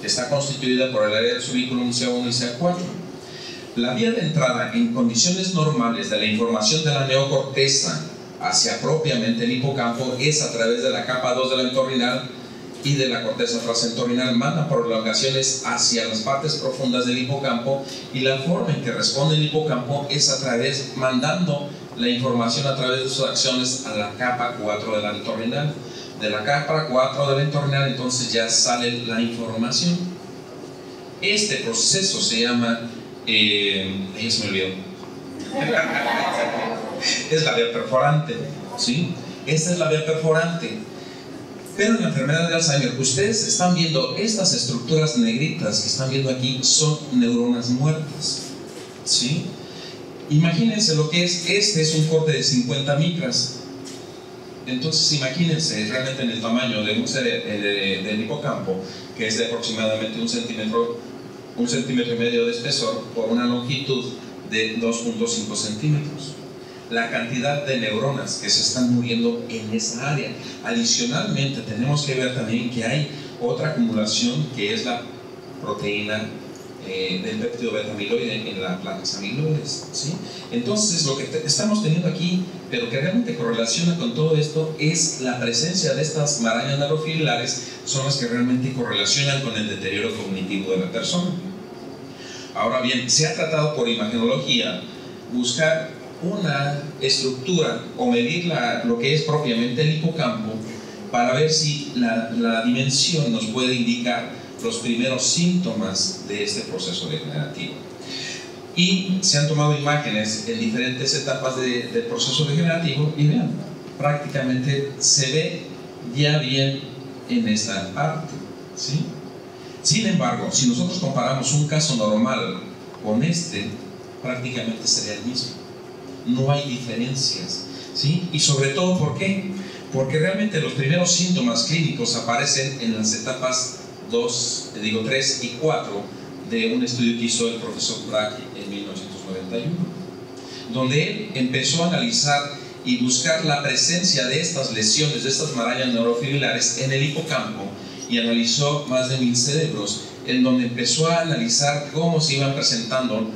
que está constituida por el área del subículo CA1 y CA4. La vía de entrada en condiciones normales de la información de la neocorteza hacia propiamente el hipocampo es a través de la capa 2 de la entorrinal y de la corteza trasentorrinal manda prolongaciones hacia las partes profundas del hipocampo y la forma en que responde el hipocampo es a través, mandando la información a través de sus acciones a la capa 4 de la entorrinal. De la capa 4 de la entorrinal entonces ya sale la información. Este proceso se llama, eh, ahí se me olvidó, es la vía perforante, ¿sí? Esta es la vía perforante pero en la enfermedad de Alzheimer, ustedes están viendo estas estructuras negritas que están viendo aquí son neuronas muertas. ¿Sí? Imagínense lo que es, este es un corte de 50 micras. Entonces imagínense realmente en el tamaño de un eh, del hipocampo, que es de aproximadamente un centímetro, un centímetro y medio de espesor por una longitud de 2.5 centímetros la cantidad de neuronas que se están muriendo en esa área. Adicionalmente, tenemos que ver también que hay otra acumulación que es la proteína eh, del péptido beta amiloide en las amiloides. ¿sí? Entonces, lo que estamos teniendo aquí, pero que realmente correlaciona con todo esto, es la presencia de estas marañas neurofibrilares, son las que realmente correlacionan con el deterioro cognitivo de la persona. Ahora bien, se ha tratado por imagenología buscar una estructura o medir lo que es propiamente el hipocampo para ver si la, la, dimensión nos puede indicar los primeros síntomas de este proceso degenerativo. Y se han tomado imágenes en diferentes etapas de, del proceso degenerativo y vean, prácticamente se ve ya bien en esta parte. ¿sí? Sin embargo, si nosotros comparamos un caso normal con este, prácticamente sería el mismo no hay diferencias. ¿sí? Y sobre todo, ¿por qué? Porque realmente los primeros síntomas clínicos aparecen en las etapas 2, digo 3 y 4 de un estudio que hizo el profesor Brack en 1991, donde él empezó a analizar y buscar la presencia de estas lesiones, de estas marañas neurofibrilares en el hipocampo y analizó más de mil cerebros, en donde empezó a analizar cómo se iban presentando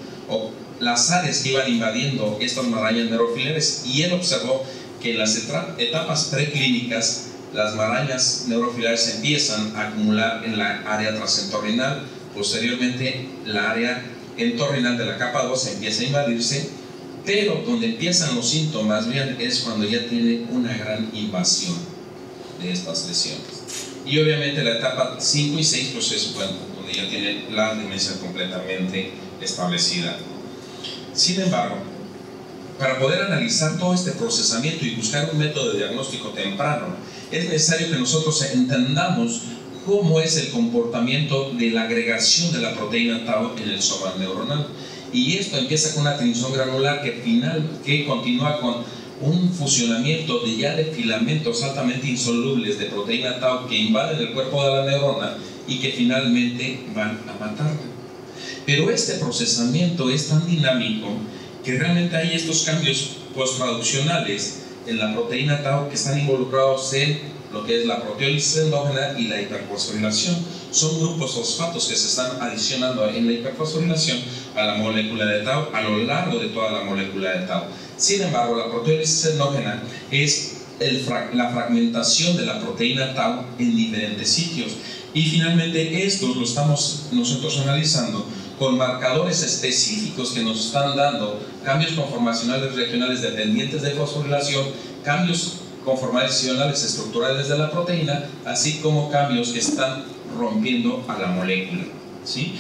las áreas que iban invadiendo estas marañas neurofilares y él observó que en las etapas preclínicas las marañas neurofilares empiezan a acumular en la área trasentorrinal, posteriormente la área entorrinal de la capa 2 empieza a invadirse, pero donde empiezan los síntomas bien, es cuando ya tiene una gran invasión de estas lesiones. Y obviamente la etapa 5 y 6 pues es cuando, donde ya tiene la demencia completamente establecida. Sin embargo, para poder analizar todo este procesamiento y buscar un método de diagnóstico temprano, es necesario que nosotros entendamos cómo es el comportamiento de la agregación de la proteína tau en el soma neuronal. Y esto empieza con una tinción granular que, final, que continúa con un fusionamiento de ya de filamentos altamente insolubles de proteína tau que invaden el cuerpo de la neurona y que finalmente van a matarla. Pero este procesamiento es tan dinámico que realmente hay estos cambios posttraduccionales en la proteína tau que están involucrados en lo que es la proteólisis endógena y la hiperfosforilación. Son grupos fosfatos que se están adicionando en la hiperfosforilación a la molécula de tau a lo largo de toda la molécula de tau. Sin embargo, la proteólisis endógena es la fragmentación de la proteína tau en diferentes sitios. Y finalmente estos lo estamos nosotros analizando con marcadores específicos que nos están dando cambios conformacionales regionales dependientes de fosforilación, cambios conformacionales estructurales de la proteína, así como cambios que están rompiendo a la molécula. ¿sí?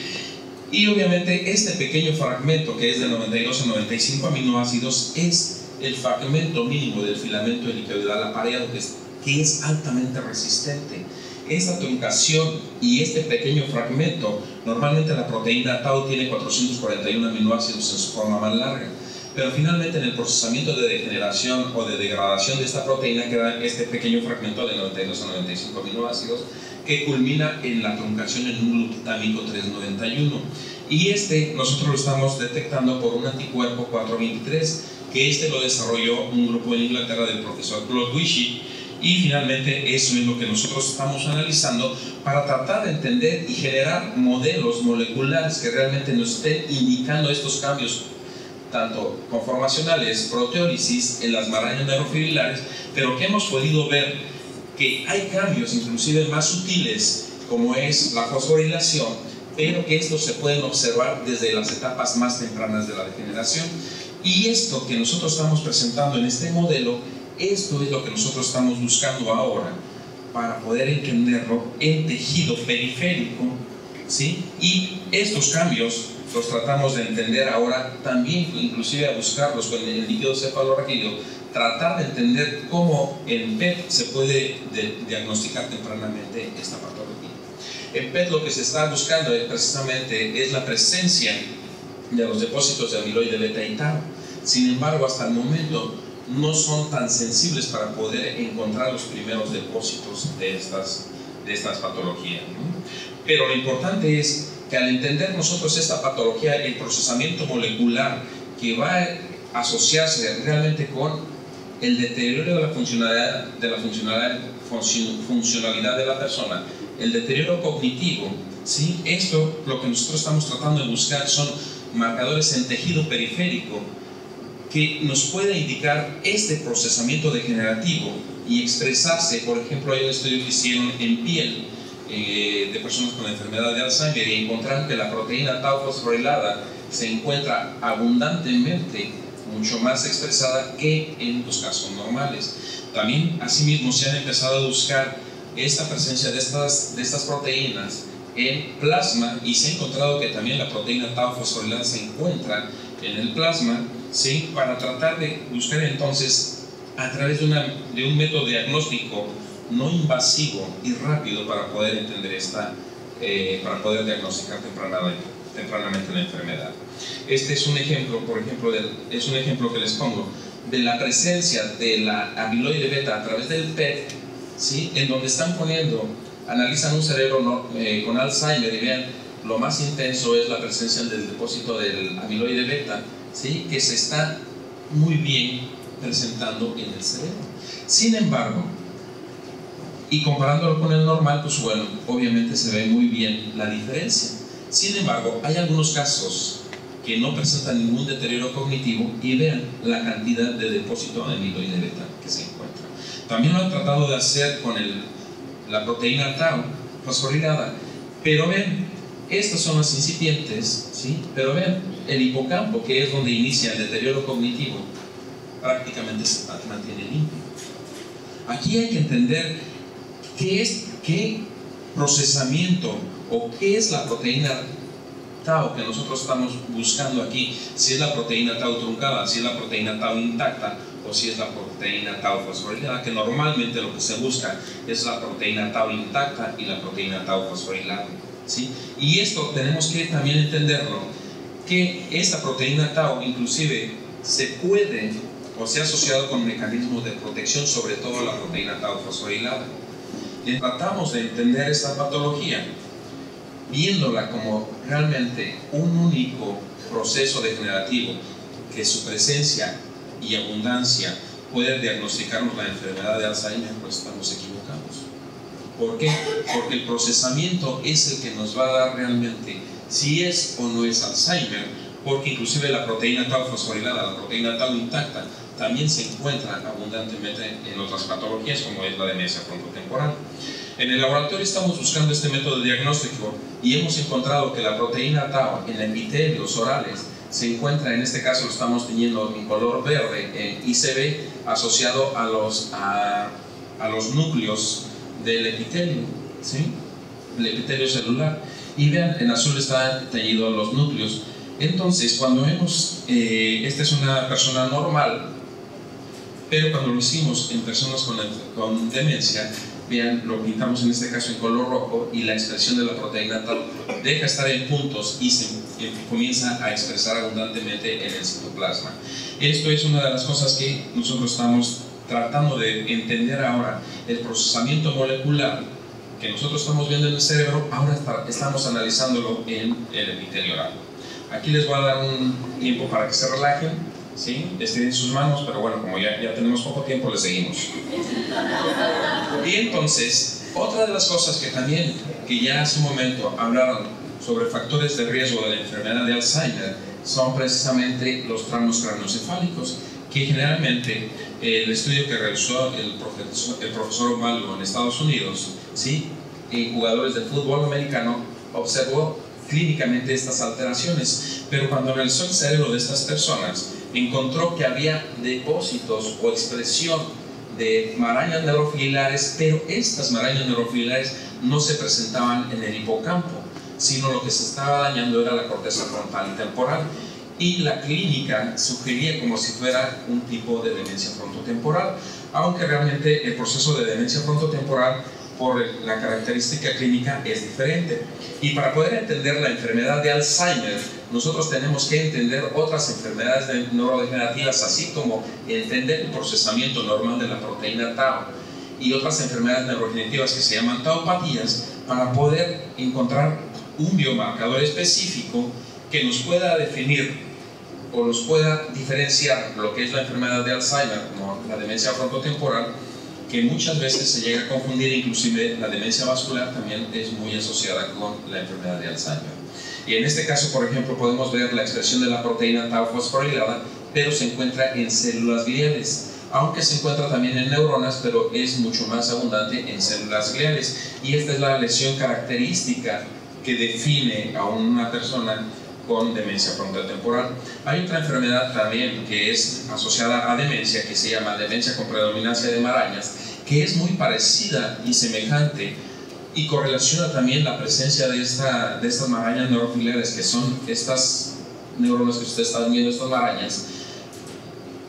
Y obviamente este pequeño fragmento que es de 92 a 95 aminoácidos es el fragmento mínimo del filamento helicoidal apareado que es, que es altamente resistente. Esta truncación y este pequeño fragmento, normalmente la proteína tau tiene 441 aminoácidos en su forma más larga, pero finalmente en el procesamiento de degeneración o de degradación de esta proteína queda este pequeño fragmento de 92 a 95 aminoácidos que culmina en la truncación en un glutamámico 391. Y este nosotros lo estamos detectando por un anticuerpo 423, que este lo desarrolló un grupo en Inglaterra del profesor Claude Wishy, y finalmente eso es lo que nosotros estamos analizando para tratar de entender y generar modelos moleculares que realmente nos estén indicando estos cambios tanto conformacionales, proteólisis en las marañas neurofibrilares, pero que hemos podido ver que hay cambios inclusive más sutiles como es la fosforilación, pero que estos se pueden observar desde las etapas más tempranas de la degeneración. Y esto que nosotros estamos presentando en este modelo, esto es lo que nosotros estamos buscando ahora para poder entenderlo en tejido periférico, ¿sí? Y estos cambios los tratamos de entender ahora también, inclusive a buscarlos con el líquido cefalorraquídeo, tratar de entender cómo en PET se puede diagnosticar tempranamente esta patología. En PET lo que se está buscando es precisamente es la presencia de los depósitos de amiloide beta y tau. Sin embargo, hasta el momento no son tan sensibles para poder encontrar los primeros depósitos de estas, de estas patologías. Pero lo importante es que al entender nosotros esta patología, el procesamiento molecular que va a asociarse realmente con el deterioro de la funcionalidad de la funcionalidad, funcionalidad de la persona, el deterioro cognitivo, ¿sí? esto lo que nosotros estamos tratando de buscar son marcadores en tejido periférico que nos pueda indicar este procesamiento degenerativo y expresarse, por ejemplo, hay un estudio que hicieron en piel, eh, de personas con enfermedad de Alzheimer y encontraron que la proteína tau fosforilada se encuentra abundantemente mucho más expresada que en los casos normales. También, asimismo, se han empezado a buscar esta presencia de estas, de estas proteínas en plasma y se ha encontrado que también la proteína tau fosforilada se encuentra en el plasma, ¿sí? para tratar de buscar entonces a través de, una, de un método diagnóstico no invasivo y rápido para poder entender esta, eh, para poder diagnosticar tempranamente, la enfermedad. Este es un ejemplo, por ejemplo, es un ejemplo que les pongo de la presencia de la amiloide beta a través del PET, ¿sí? en donde están poniendo, analizan un cerebro eh, con Alzheimer y vean, lo más intenso es la presencia del depósito del amiloide beta, ¿sí? que se está muy bien presentando en el cerebro. Sin embargo, y comparándolo con el normal, pues bueno, obviamente se ve muy bien la diferencia. Sin embargo, hay algunos casos que no presentan ningún deterioro cognitivo y vean la cantidad de depósito de amiloide beta que se encuentra. También lo han tratado de hacer con el, la proteína tau fosforilada, pero ven, estas son las incipientes, ¿sí? pero ven, el hipocampo, que es donde inicia el deterioro cognitivo, prácticamente se mantiene limpio. Aquí hay que entender ¿Qué es qué procesamiento o qué es la proteína tau que nosotros estamos buscando aquí? Si es la proteína tau truncada, si es la proteína tau intacta o si es la proteína tau fosforilada, que normalmente lo que se busca es la proteína tau intacta y la proteína tau fosforilada. Y esto tenemos que también entenderlo, que esta proteína tau inclusive se puede o se ha asociado con mecanismos de protección, sobre todo la proteína tau fosforilada. Y tratamos de entender esta patología viéndola como realmente un único proceso degenerativo que su presencia y abundancia puede diagnosticarnos la enfermedad de Alzheimer, pues estamos equivocados. ¿Por qué? Porque el procesamiento es el que nos va a dar realmente si es o no es Alzheimer, porque inclusive la proteína tau fosforilada, la proteína tau intacta, también se encuentra abundantemente en otras patologías como es la demencia frontotemporal. En el laboratorio estamos buscando este método de diagnóstico y hemos encontrado que la proteína tau en epitelios orales se encuentra, en este caso lo estamos teniendo en color verde en ICB asociado a los, a, a los núcleos del epitelio, ¿sí? el epitelio celular. Y vean, en azul está teñido los núcleos. Entonces, cuando vemos, eh, esta es una persona normal, pero cuando lo hicimos en personas con, con demencia, vean, lo pintamos en este caso en color rojo y la expresión de la proteína tal deja estar en puntos y se comienza a expresar abundantemente en el citoplasma. Esto es una de las cosas que nosotros estamos tratando de entender ahora, el procesamiento molecular que nosotros estamos viendo en el cerebro, ahora estamos analizándolo en el epitelio oral. Aquí les voy a dar un tiempo para que se relajen, ¿sí? estiren sus manos, pero bueno, como ya, ya tenemos poco tiempo, les seguimos. Y entonces, otra de las cosas que también, que ya hace un momento hablaron sobre factores de riesgo de la enfermedad de Alzheimer, son precisamente los tramos craneoencefálicos, que generalmente el estudio que realizó el profesor, el profesor en Estados Unidos, ¿sí? en jugadores de fútbol americano, observó clínicamente estas alteraciones, pero cuando analizó el cerebro de estas personas, encontró que había depósitos o expresión de marañas neurofilares, pero estas marañas neurofilares no se presentaban en el hipocampo, sino lo que se estaba dañando era la corteza frontal y temporal. Y la clínica sugería como si fuera un tipo de demencia frontotemporal, aunque realmente el proceso de demencia frontotemporal por la característica clínica es diferente. Y para poder entender la enfermedad de Alzheimer, nosotros tenemos que entender otras enfermedades neurodegenerativas, así como entender el procesamiento normal de la proteína tau y otras enfermedades neurodegenerativas que se llaman taupatías, para poder encontrar un biomarcador específico que nos pueda definir o nos pueda diferenciar lo que es la enfermedad de Alzheimer, como la demencia frontotemporal, que muchas veces se llega a confundir, inclusive la demencia vascular también es muy asociada con la enfermedad de Alzheimer. Y en este caso, por ejemplo, podemos ver la expresión de la proteína tau fosforilada, pero se encuentra en células gliales, aunque se encuentra también en neuronas, pero es mucho más abundante en células gliales. Y esta es la lesión característica que define a una persona con demencia frontotemporal. Hay otra enfermedad también que es asociada a demencia, que se llama demencia con predominancia de marañas, que es muy parecida y semejante y correlaciona también la presencia de, esta, de estas marañas neurofilares, que son estas neuronas que ustedes están viendo, estas marañas,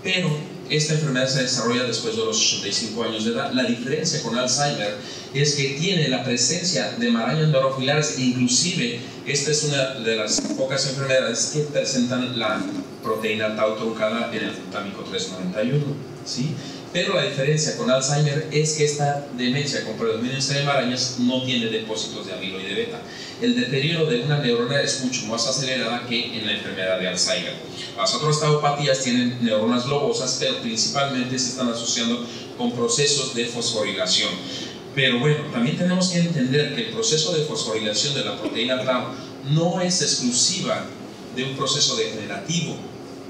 pero esta enfermedad se desarrolla después de los 85 años de edad. La diferencia con Alzheimer es que tiene la presencia de marañas neurofilares, e inclusive esta es una de las pocas enfermedades que presentan la proteína tau truncada en el glutámico 391. ¿sí? Pero la diferencia con Alzheimer es que esta demencia con predominancia de marañas no tiene depósitos de amiloide beta. El deterioro de una neurona es mucho más acelerada que en la enfermedad de Alzheimer. Las otras taupatías tienen neuronas globosas, pero principalmente se están asociando con procesos de fosforilación. Pero bueno, también tenemos que entender que el proceso de fosforilación de la proteína tau no es exclusiva de un proceso degenerativo,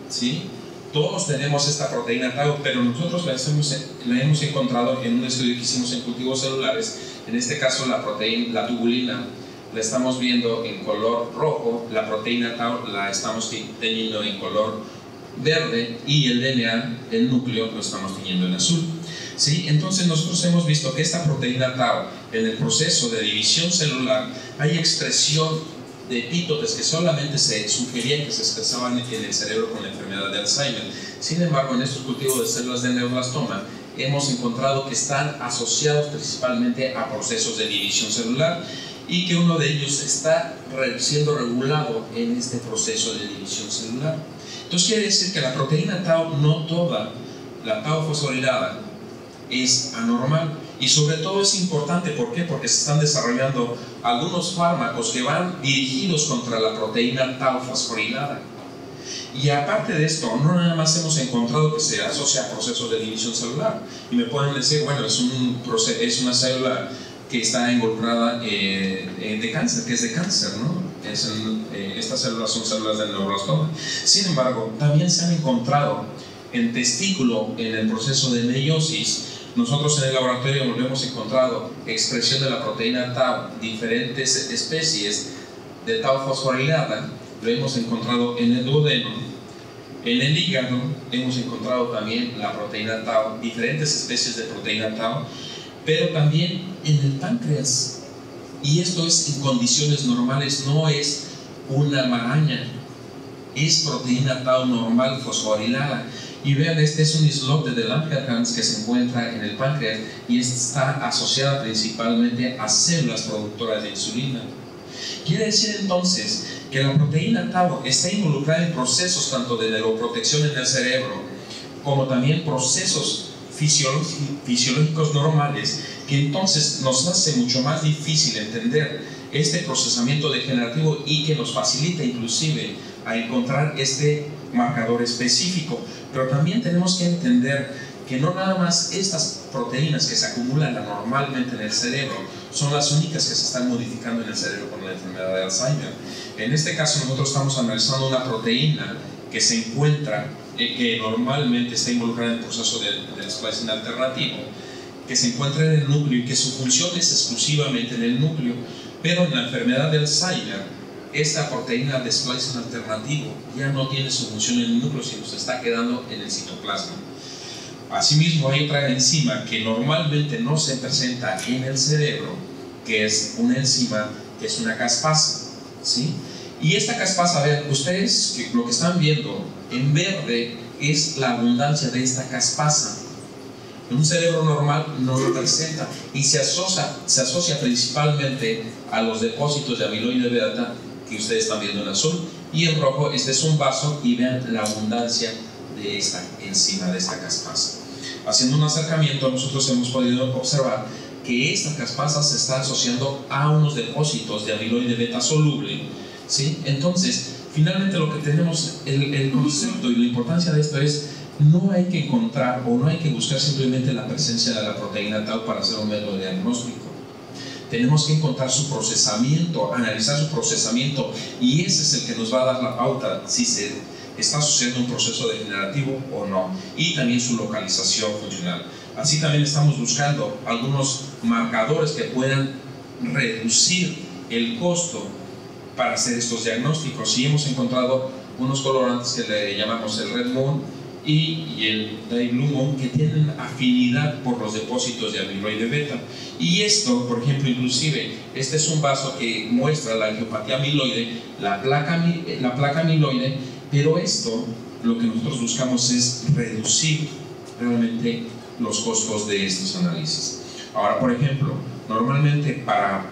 ¿sí? Todos tenemos esta proteína tau, pero nosotros la hemos, la hemos encontrado en un estudio que hicimos en cultivos celulares, en este caso la proteína, la tubulina, la estamos viendo en color rojo, la proteína tau la estamos teniendo en color verde y el DNA, el núcleo, lo estamos teniendo en azul. ¿Sí? Entonces nosotros hemos visto que esta proteína tau, en el proceso de división celular, hay expresión de epítotes que solamente se sugerían que se expresaban en el cerebro con la enfermedad de Alzheimer. Sin embargo, en estos cultivos de células de neuroblastoma hemos encontrado que están asociados principalmente a procesos de división celular y que uno de ellos está siendo regulado en este proceso de división celular. Entonces quiere decir que la proteína tau, no toda, la tau fosforilada, es anormal y sobre todo es importante, ¿por qué? Porque se están desarrollando algunos fármacos que van dirigidos contra la proteína tau fosforilada. Y aparte de esto, no nada más hemos encontrado que se asocia a procesos de división celular. Y me pueden decir, bueno, es, un es una célula que está involucrada eh, de cáncer, que es de cáncer, ¿no? Es eh, estas células son células del neuroblastoma. Sin embargo, también se han encontrado en testículo, en el proceso de meiosis, nosotros en el laboratorio hemos encontrado expresión de la proteína tau, diferentes especies de tau fosforilada, lo hemos encontrado en el duodeno, en el hígado hemos encontrado también la proteína tau, diferentes especies de proteína tau, pero también en el páncreas. Y esto es en condiciones normales, no es una maraña, es proteína tau normal fosforilada. Y vean, este es un islote de Langerhans que se encuentra en el páncreas y está asociada principalmente a células productoras de insulina. Quiere decir entonces que la proteína tau está involucrada en procesos tanto de neuroprotección en el cerebro como también procesos fisiológicos normales que entonces nos hace mucho más difícil entender este procesamiento degenerativo y que nos facilita inclusive a encontrar este marcador específico. Pero también tenemos que entender que no nada más estas proteínas que se acumulan anormalmente en el cerebro son las únicas que se están modificando en el cerebro con la enfermedad de Alzheimer. En este caso nosotros estamos analizando una proteína que se encuentra, eh, que normalmente está involucrada en el proceso de, de splicing alternativo, que se encuentra en el núcleo y que su función es exclusivamente en el núcleo, pero en la enfermedad de Alzheimer esta proteína de splicing alternativo ya no tiene su función en el núcleo, sino se está quedando en el citoplasma. Asimismo, hay otra enzima que normalmente no se presenta en el cerebro, que es una enzima que es una caspasa. ¿sí? Y esta caspasa, vean, ustedes lo que están viendo en verde es la abundancia de esta caspasa. En un cerebro normal no lo presenta y se asocia, se asocia principalmente a los depósitos de amiloide beta que ustedes están viendo en azul, y en rojo este es un vaso y vean la abundancia de esta enzima, de esta caspasa. Haciendo un acercamiento nosotros hemos podido observar que esta caspasa se está asociando a unos depósitos de amiloide beta soluble. ¿sí? Entonces, finalmente lo que tenemos, el, el concepto y la importancia de esto es no hay que encontrar o no hay que buscar simplemente la presencia de la proteína tau para hacer un método diagnóstico tenemos que encontrar su procesamiento, analizar su procesamiento y ese es el que nos va a dar la pauta si se está sucediendo un proceso degenerativo o no y también su localización funcional. Así también estamos buscando algunos marcadores que puedan reducir el costo para hacer estos diagnósticos y hemos encontrado unos colorantes que le llamamos el Red Moon y, el Dailumon que tienen afinidad por los depósitos de amiloide beta. Y esto, por ejemplo, inclusive, este es un vaso que muestra la angiopatía amiloide, la placa, la placa amiloide, pero esto lo que nosotros buscamos es reducir realmente los costos de estos análisis. Ahora, por ejemplo, normalmente para,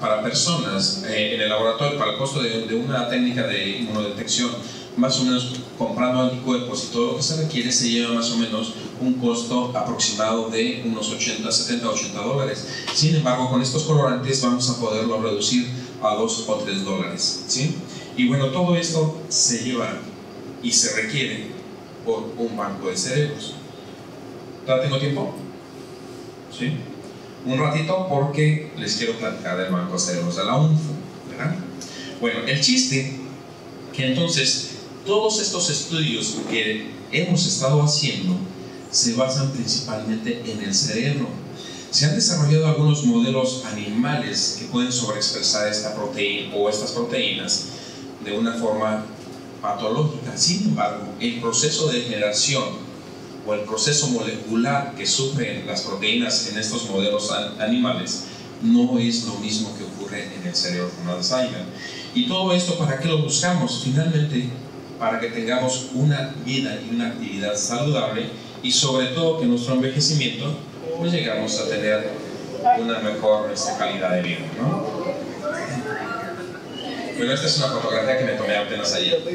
para personas eh, en el laboratorio, para el costo de, de una técnica de inmunodetección, más o menos comprando anticuerpos y todo lo que se requiere se lleva más o menos un costo aproximado de unos 80, 70, 80 dólares. Sin embargo, con estos colorantes vamos a poderlo reducir a 2 o 3 dólares. ¿sí? Y bueno, todo esto se lleva y se requiere por un banco de cerebros. ¿Ya tengo tiempo? ¿Sí? Un ratito porque les quiero platicar del banco de cerebros de la UNFU. Bueno, el chiste que entonces todos estos estudios que hemos estado haciendo se basan principalmente en el cerebro. Se han desarrollado algunos modelos animales que pueden sobreexpresar esta proteína o estas proteínas de una forma patológica. Sin embargo, el proceso de generación o el proceso molecular que sufren las proteínas en estos modelos animales no es lo mismo que ocurre en el cerebro con Alzheimer. Y todo esto, ¿para qué lo buscamos? Finalmente, para que tengamos una vida y una actividad saludable y sobre todo que nuestro envejecimiento pues llegamos a tener una mejor este, calidad de vida. ¿no? Bueno, esta es una fotografía que me tomé apenas ayer.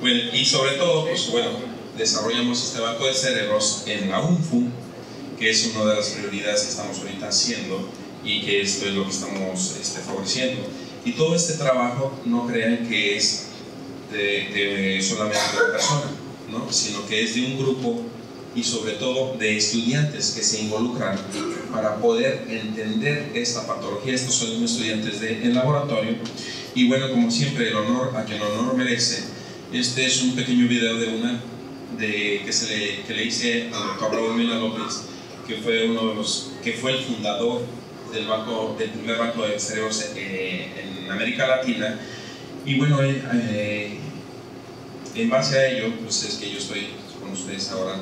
bueno, y sobre todo, pues bueno, desarrollamos este banco de cerebros en la UNFU, que es una de las prioridades que estamos ahorita haciendo y que esto es lo que estamos este, favoreciendo. Y todo este trabajo no crean que es de, solamente de una persona, ¿no? sino que es de un grupo y sobre todo de estudiantes que se involucran para poder entender esta patología. Estos son estudiantes del laboratorio. Y bueno, como siempre, el honor a quien el honor merece. Este es un pequeño video de una de, que, se le, que le hice al doctor Raúl Mila López, que fue, uno de los, que fue el fundador del, banco, del primer banco de cerebros eh, en América Latina. Y bueno, eh, eh, en base a ello, pues es que yo estoy con ustedes ahora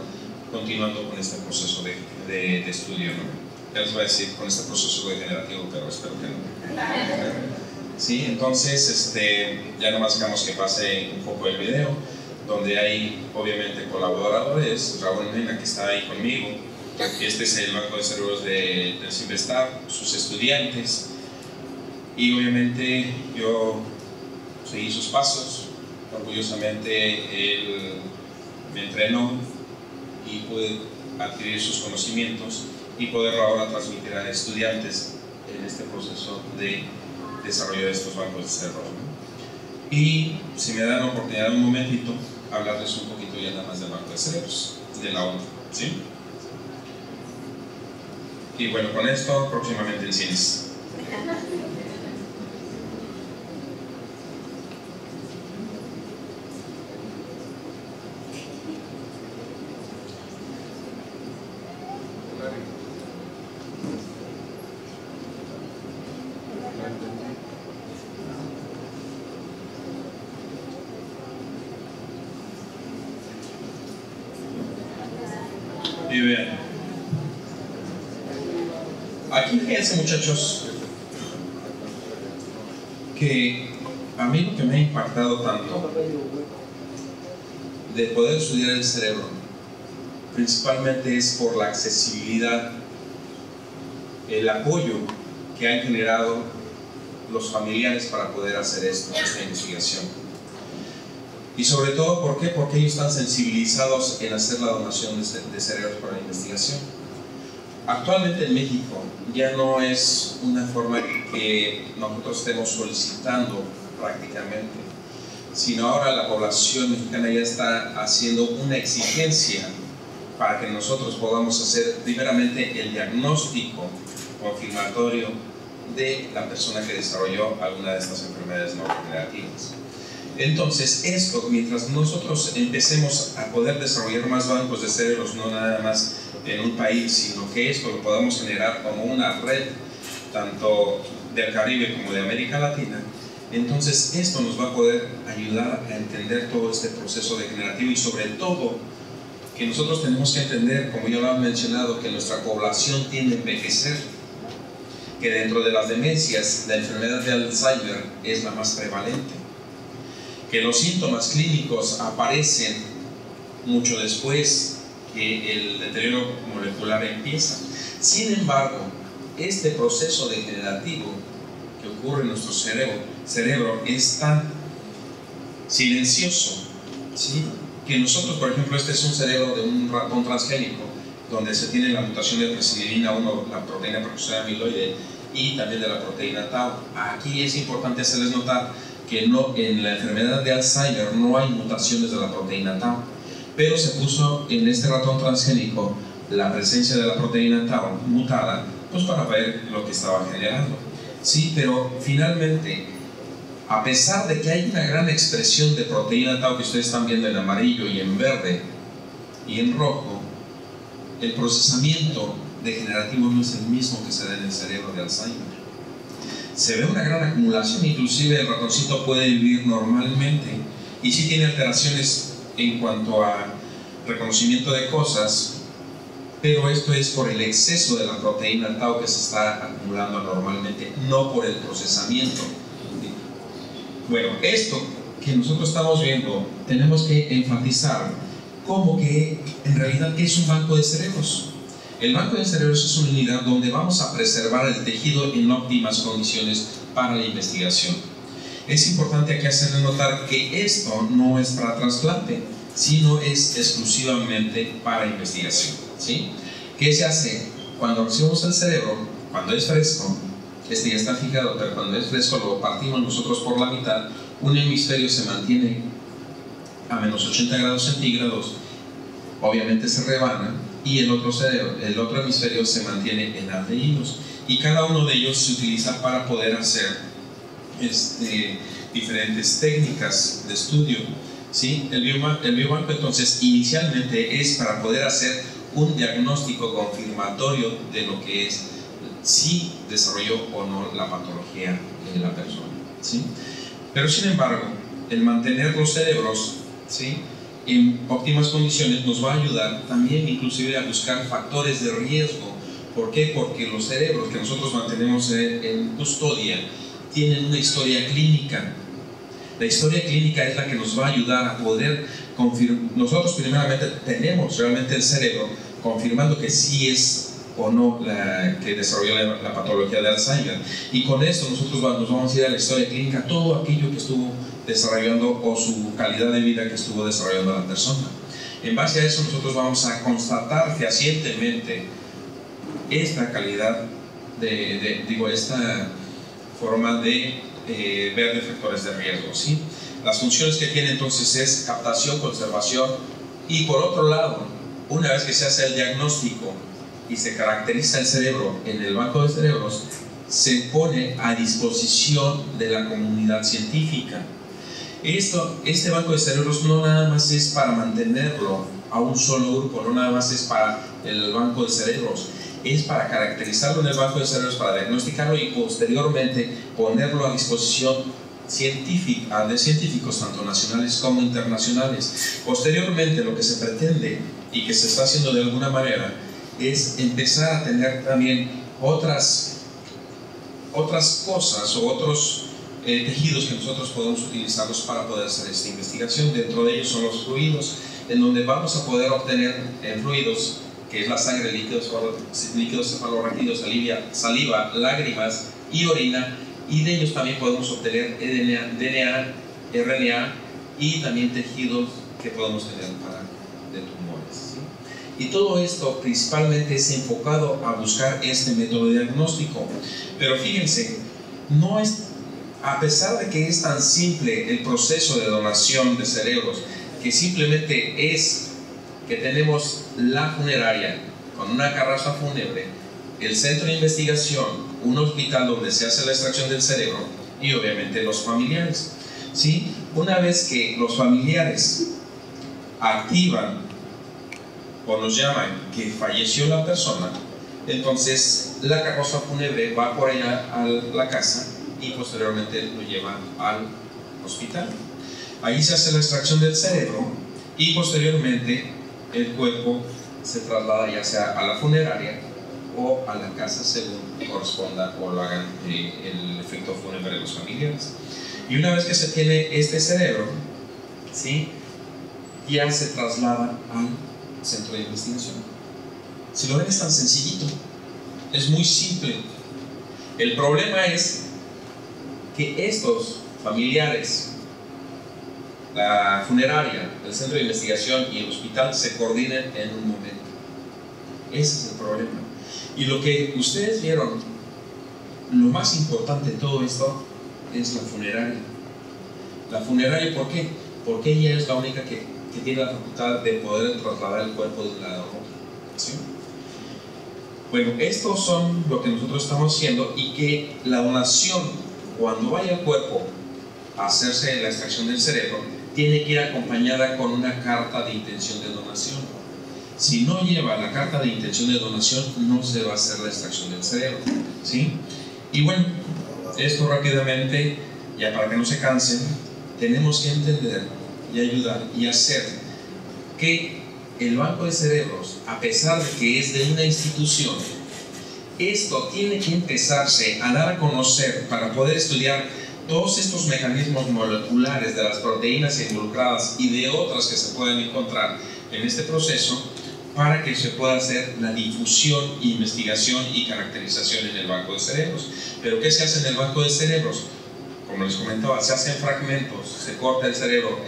continuando con este proceso de, de, estudio. ¿no? Ya les voy a decir con este proceso degenerativo, pero espero que no. Sí, entonces este, ya nomás dejamos que pase un poco el video, donde hay obviamente colaboradores, Raúl Mena que está ahí conmigo, este es el banco de cerebros de, del Simvestar, sus estudiantes, y obviamente yo seguí sus pasos, orgullosamente él me entrenó y pude adquirir sus conocimientos y poder ahora transmitir a estudiantes en este proceso de desarrollo de estos bancos de cerebros. Y si me dan la oportunidad un momentito, hablarles un poquito ya nada más del banco de cerebros, de la ONU. ¿sí? Y bueno, con esto próximamente en cines. Y vean. Aquí fíjense muchachos que a mí lo que me ha impactado tanto de poder estudiar el cerebro principalmente es por la accesibilidad, el apoyo que han generado los familiares para poder hacer esto, esta investigación. Y sobre todo, ¿por qué? Porque ellos están sensibilizados en hacer la donación de, cerebros para la investigación. Actualmente en México ya no es una forma que nosotros estemos solicitando prácticamente, sino ahora la población mexicana ya está haciendo una exigencia para que nosotros podamos hacer primeramente el diagnóstico confirmatorio de la persona que desarrolló alguna de estas enfermedades neurodegenerativas. Entonces, esto, mientras nosotros empecemos a poder desarrollar más bancos de cerebros, no nada más en un país, sino que esto lo podamos generar como una red, tanto del Caribe como de América Latina, entonces esto nos va a poder ayudar a entender todo este proceso degenerativo y sobre todo que nosotros tenemos que entender, como ya lo han mencionado, que nuestra población tiende a envejecer, que dentro de las demencias la enfermedad de Alzheimer es la más prevalente que los síntomas clínicos aparecen mucho después que el deterioro molecular empieza. Sin embargo, este proceso degenerativo que ocurre en nuestro cerebro, cerebro es tan silencioso ¿sí? que nosotros, por ejemplo, este es un cerebro de un ratón transgénico donde se tiene la mutación de presidilina 1, la proteína precursora amiloide y también de la proteína tau. Aquí es importante hacerles notar que no, en la enfermedad de Alzheimer no hay mutaciones de la proteína tau, pero se puso en este ratón transgénico la presencia de la proteína tau mutada, pues para ver lo que estaba generando. Sí, pero finalmente, a pesar de que hay una gran expresión de proteína tau que ustedes están viendo en amarillo y en verde y en rojo, el procesamiento degenerativo no es el mismo que se da en el cerebro de Alzheimer se ve una gran acumulación, inclusive el ratoncito puede vivir normalmente y si tiene alteraciones en cuanto a reconocimiento de cosas, pero esto es por el exceso de la proteína tau que se está acumulando normalmente, no por el procesamiento. Bueno, esto que nosotros estamos viendo, tenemos que enfatizar como que en realidad ¿qué es un banco de cerebros? El banco de cerebros es una unidad donde vamos a preservar el tejido en óptimas condiciones para la investigación. Es importante aquí hacerle notar que esto no es para trasplante, sino es exclusivamente para investigación. ¿sí? ¿Qué se hace? Cuando recibimos el cerebro, cuando es fresco, este ya está fijado, pero cuando es fresco lo partimos nosotros por la mitad, un hemisferio se mantiene a menos 80 grados centígrados, obviamente se rebana, y el otro, cerebro, el otro hemisferio se mantiene en aldehídos. Y cada uno de ellos se utiliza para poder hacer este, diferentes técnicas de estudio. ¿sí? El, biobanco, el biobanco entonces inicialmente es para poder hacer un diagnóstico confirmatorio de lo que es si desarrolló o no la patología de la persona. ¿sí? Pero sin embargo, el mantener los cerebros ¿sí? en óptimas condiciones nos va a ayudar también inclusive a buscar factores de riesgo. ¿Por qué? Porque los cerebros que nosotros mantenemos en custodia tienen una historia clínica. La historia clínica es la que nos va a ayudar a poder confirmar. Nosotros primeramente tenemos realmente el cerebro confirmando que sí es o no la, que desarrolló la, patología de Alzheimer. Y con esto nosotros nos vamos a ir a la historia clínica, todo aquello que estuvo desarrollando o su calidad de vida que estuvo desarrollando la persona. En base a eso nosotros vamos a constatar fehacientemente esta calidad de, digo, esta forma de eh, ver defectores de riesgo. ¿sí? Las funciones que tiene entonces es captación, conservación y por otro lado, una vez que se hace el diagnóstico y se caracteriza el cerebro en el banco de cerebros, se pone a disposición de la comunidad científica. Esto, este banco de cerebros no nada más es para mantenerlo a un solo grupo, no nada más es para el banco de cerebros, es para caracterizarlo en el banco de cerebros, para diagnosticarlo y posteriormente ponerlo a disposición científica, de científicos tanto nacionales como internacionales. Posteriormente lo que se pretende y que se está haciendo de alguna manera es empezar a tener también otras, otras cosas o otros eh, tejidos que nosotros podemos utilizarlos para poder hacer esta investigación. Dentro de ellos son los fluidos, en donde vamos a poder obtener eh, fluidos, que es la sangre, líquidos, líquidos cefalorraquídeos, saliva, lágrimas y orina, y de ellos también podemos obtener DNA, DNA RNA y también tejidos que podemos tener para de tumores. Y todo esto principalmente es enfocado a buscar este método diagnóstico. Pero fíjense, no es, a pesar de que es tan simple el proceso de donación de cerebros, que simplemente es que tenemos la funeraria con una carroza fúnebre, el centro de investigación, un hospital donde se hace la extracción del cerebro y obviamente los familiares. ¿sí? Una vez que los familiares activan o nos llaman que falleció la persona, entonces la carroza fúnebre va por allá a la casa y posteriormente lo lleva al hospital. Ahí se hace la extracción del cerebro y posteriormente el cuerpo se traslada ya sea a la funeraria o a la casa según corresponda o lo hagan eh, el efecto fúnebre de los familiares. Y una vez que se tiene este cerebro, ¿sí? ya se traslada al centro de investigación. Si lo ven es tan sencillito, es muy simple. El problema es que estos familiares, la funeraria, el centro de investigación y el hospital se coordinen en un momento. Ese es el problema. Y lo que ustedes vieron, lo más importante de todo esto es la funeraria. La funeraria, ¿por qué? Porque ella es la única que que tiene la facultad de poder trasladar el cuerpo de un lado a otro. Bueno, estos son lo que nosotros estamos haciendo y que la donación, cuando vaya el cuerpo a hacerse la extracción del cerebro, tiene que ir acompañada con una carta de intención de donación. Si no lleva la carta de intención de donación, no se va a hacer la extracción del cerebro. ¿sí? Y bueno, esto rápidamente, ya para que no se cansen, tenemos que entender y ayudar y hacer que el banco de cerebros, a pesar de que es de una institución, esto tiene que empezarse a dar a conocer para poder estudiar todos estos mecanismos moleculares de las proteínas involucradas y de otras que se pueden encontrar en este proceso para que se pueda hacer la difusión, investigación y caracterización en el banco de cerebros. Pero ¿qué se hace en el banco de cerebros? Como les comentaba, se hacen fragmentos, se corta el cerebro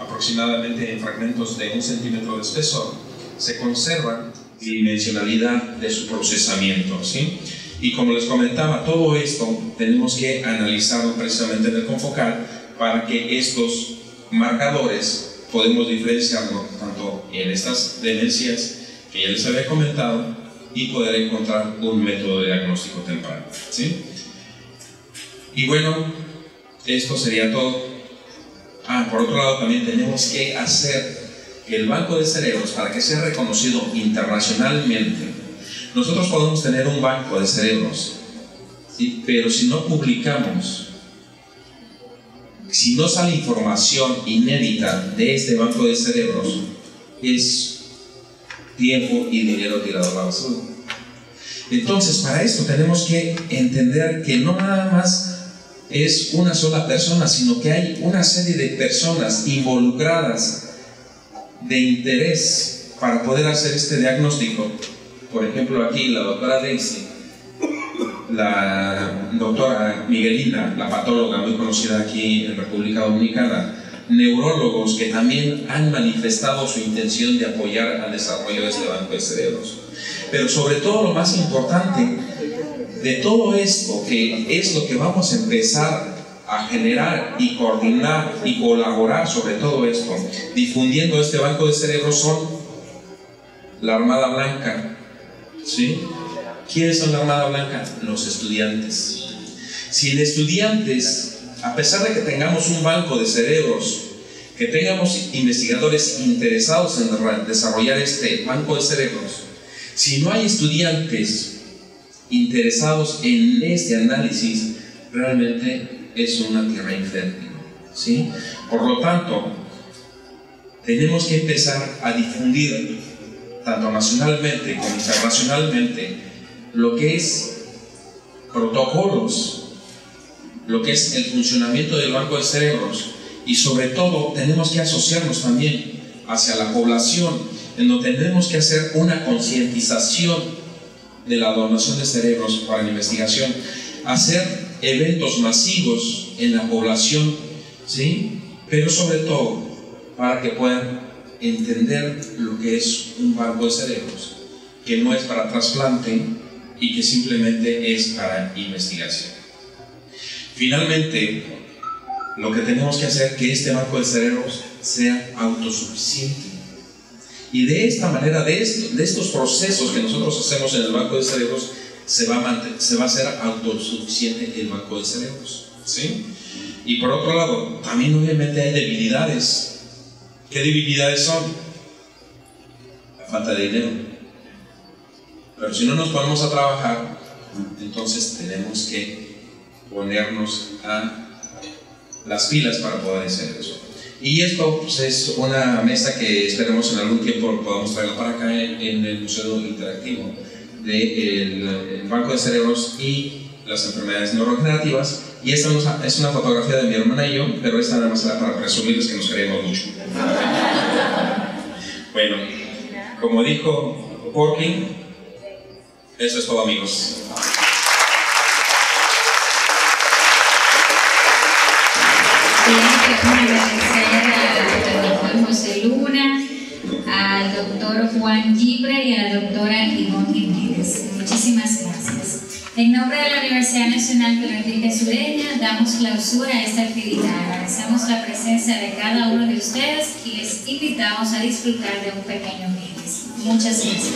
aproximadamente en fragmentos de un centímetro de espesor, se conservan dimensionalidad de su procesamiento. ¿sí? Y como les comentaba, todo esto tenemos que analizarlo precisamente en el Confocal para que estos marcadores podemos diferenciarlo tanto en estas demencias que ya les había comentado y poder encontrar un método de diagnóstico temprano. ¿sí? Y bueno, esto sería todo. Ah, por otro lado, también tenemos que hacer que el banco de cerebros, para que sea reconocido internacionalmente, nosotros podemos tener un banco de cerebros, ¿sí? pero si no publicamos, si no sale información inédita de este banco de cerebros, es tiempo y dinero tirado a la basura. Entonces, para esto tenemos que entender que no nada más es una sola persona, sino que hay una serie de personas involucradas de interés para poder hacer este diagnóstico. Por ejemplo, aquí la doctora Daisy, la doctora Miguelina, la patóloga muy conocida aquí en República Dominicana, neurólogos que también han manifestado su intención de apoyar al desarrollo de este banco de cerebros. Pero sobre todo lo más importante de todo esto, que es lo que vamos a empezar a generar y coordinar y colaborar sobre todo esto, difundiendo este banco de cerebros son la Armada Blanca. ¿Sí? ¿Quiénes son la Armada Blanca? Los estudiantes. Si en estudiantes, a pesar de que tengamos un banco de cerebros, que tengamos investigadores interesados en desarrollar este banco de cerebros, si no hay estudiantes interesados en este análisis, realmente es una tierra infértil. ¿sí? Por lo tanto, tenemos que empezar a difundir, tanto nacionalmente como internacionalmente, lo que es protocolos, lo que es el funcionamiento del banco de cerebros y sobre todo tenemos que asociarnos también hacia la población, en donde tenemos que hacer una concientización de la donación de cerebros para la investigación, hacer eventos masivos en la población, ¿sí? Pero sobre todo para que puedan entender lo que es un banco de cerebros, que no es para trasplante y que simplemente es para investigación. Finalmente, lo que tenemos que hacer es que este banco de cerebros sea autosuficiente. Y de esta manera, de, estos procesos que nosotros hacemos en el banco de cerebros, se va, a se va a hacer autosuficiente el banco de cerebros. ¿sí? Y por otro lado, también obviamente hay debilidades. ¿Qué debilidades son? La falta de dinero. Pero si no nos ponemos a trabajar, entonces tenemos que ponernos a las pilas para poder hacer eso. Y esto pues, es una mesa que esperemos en algún tiempo podamos traer para acá en el Museo Interactivo del Banco de Cerebros y las enfermedades neurogenerativas. Y esta es una fotografía de mi hermana y yo, pero esta nada más era para presumirles que nos queremos mucho. bueno, como dijo Porking, eso es todo amigos. al doctor Juan Gibre y a la doctora Ivonne Jiménez. Muchísimas gracias. En nombre de la Universidad Nacional de Enrique Sureña, damos clausura a esta actividad. Agradecemos la presencia de cada uno de ustedes y les invitamos a disfrutar de un pequeño brindis. Muchas gracias.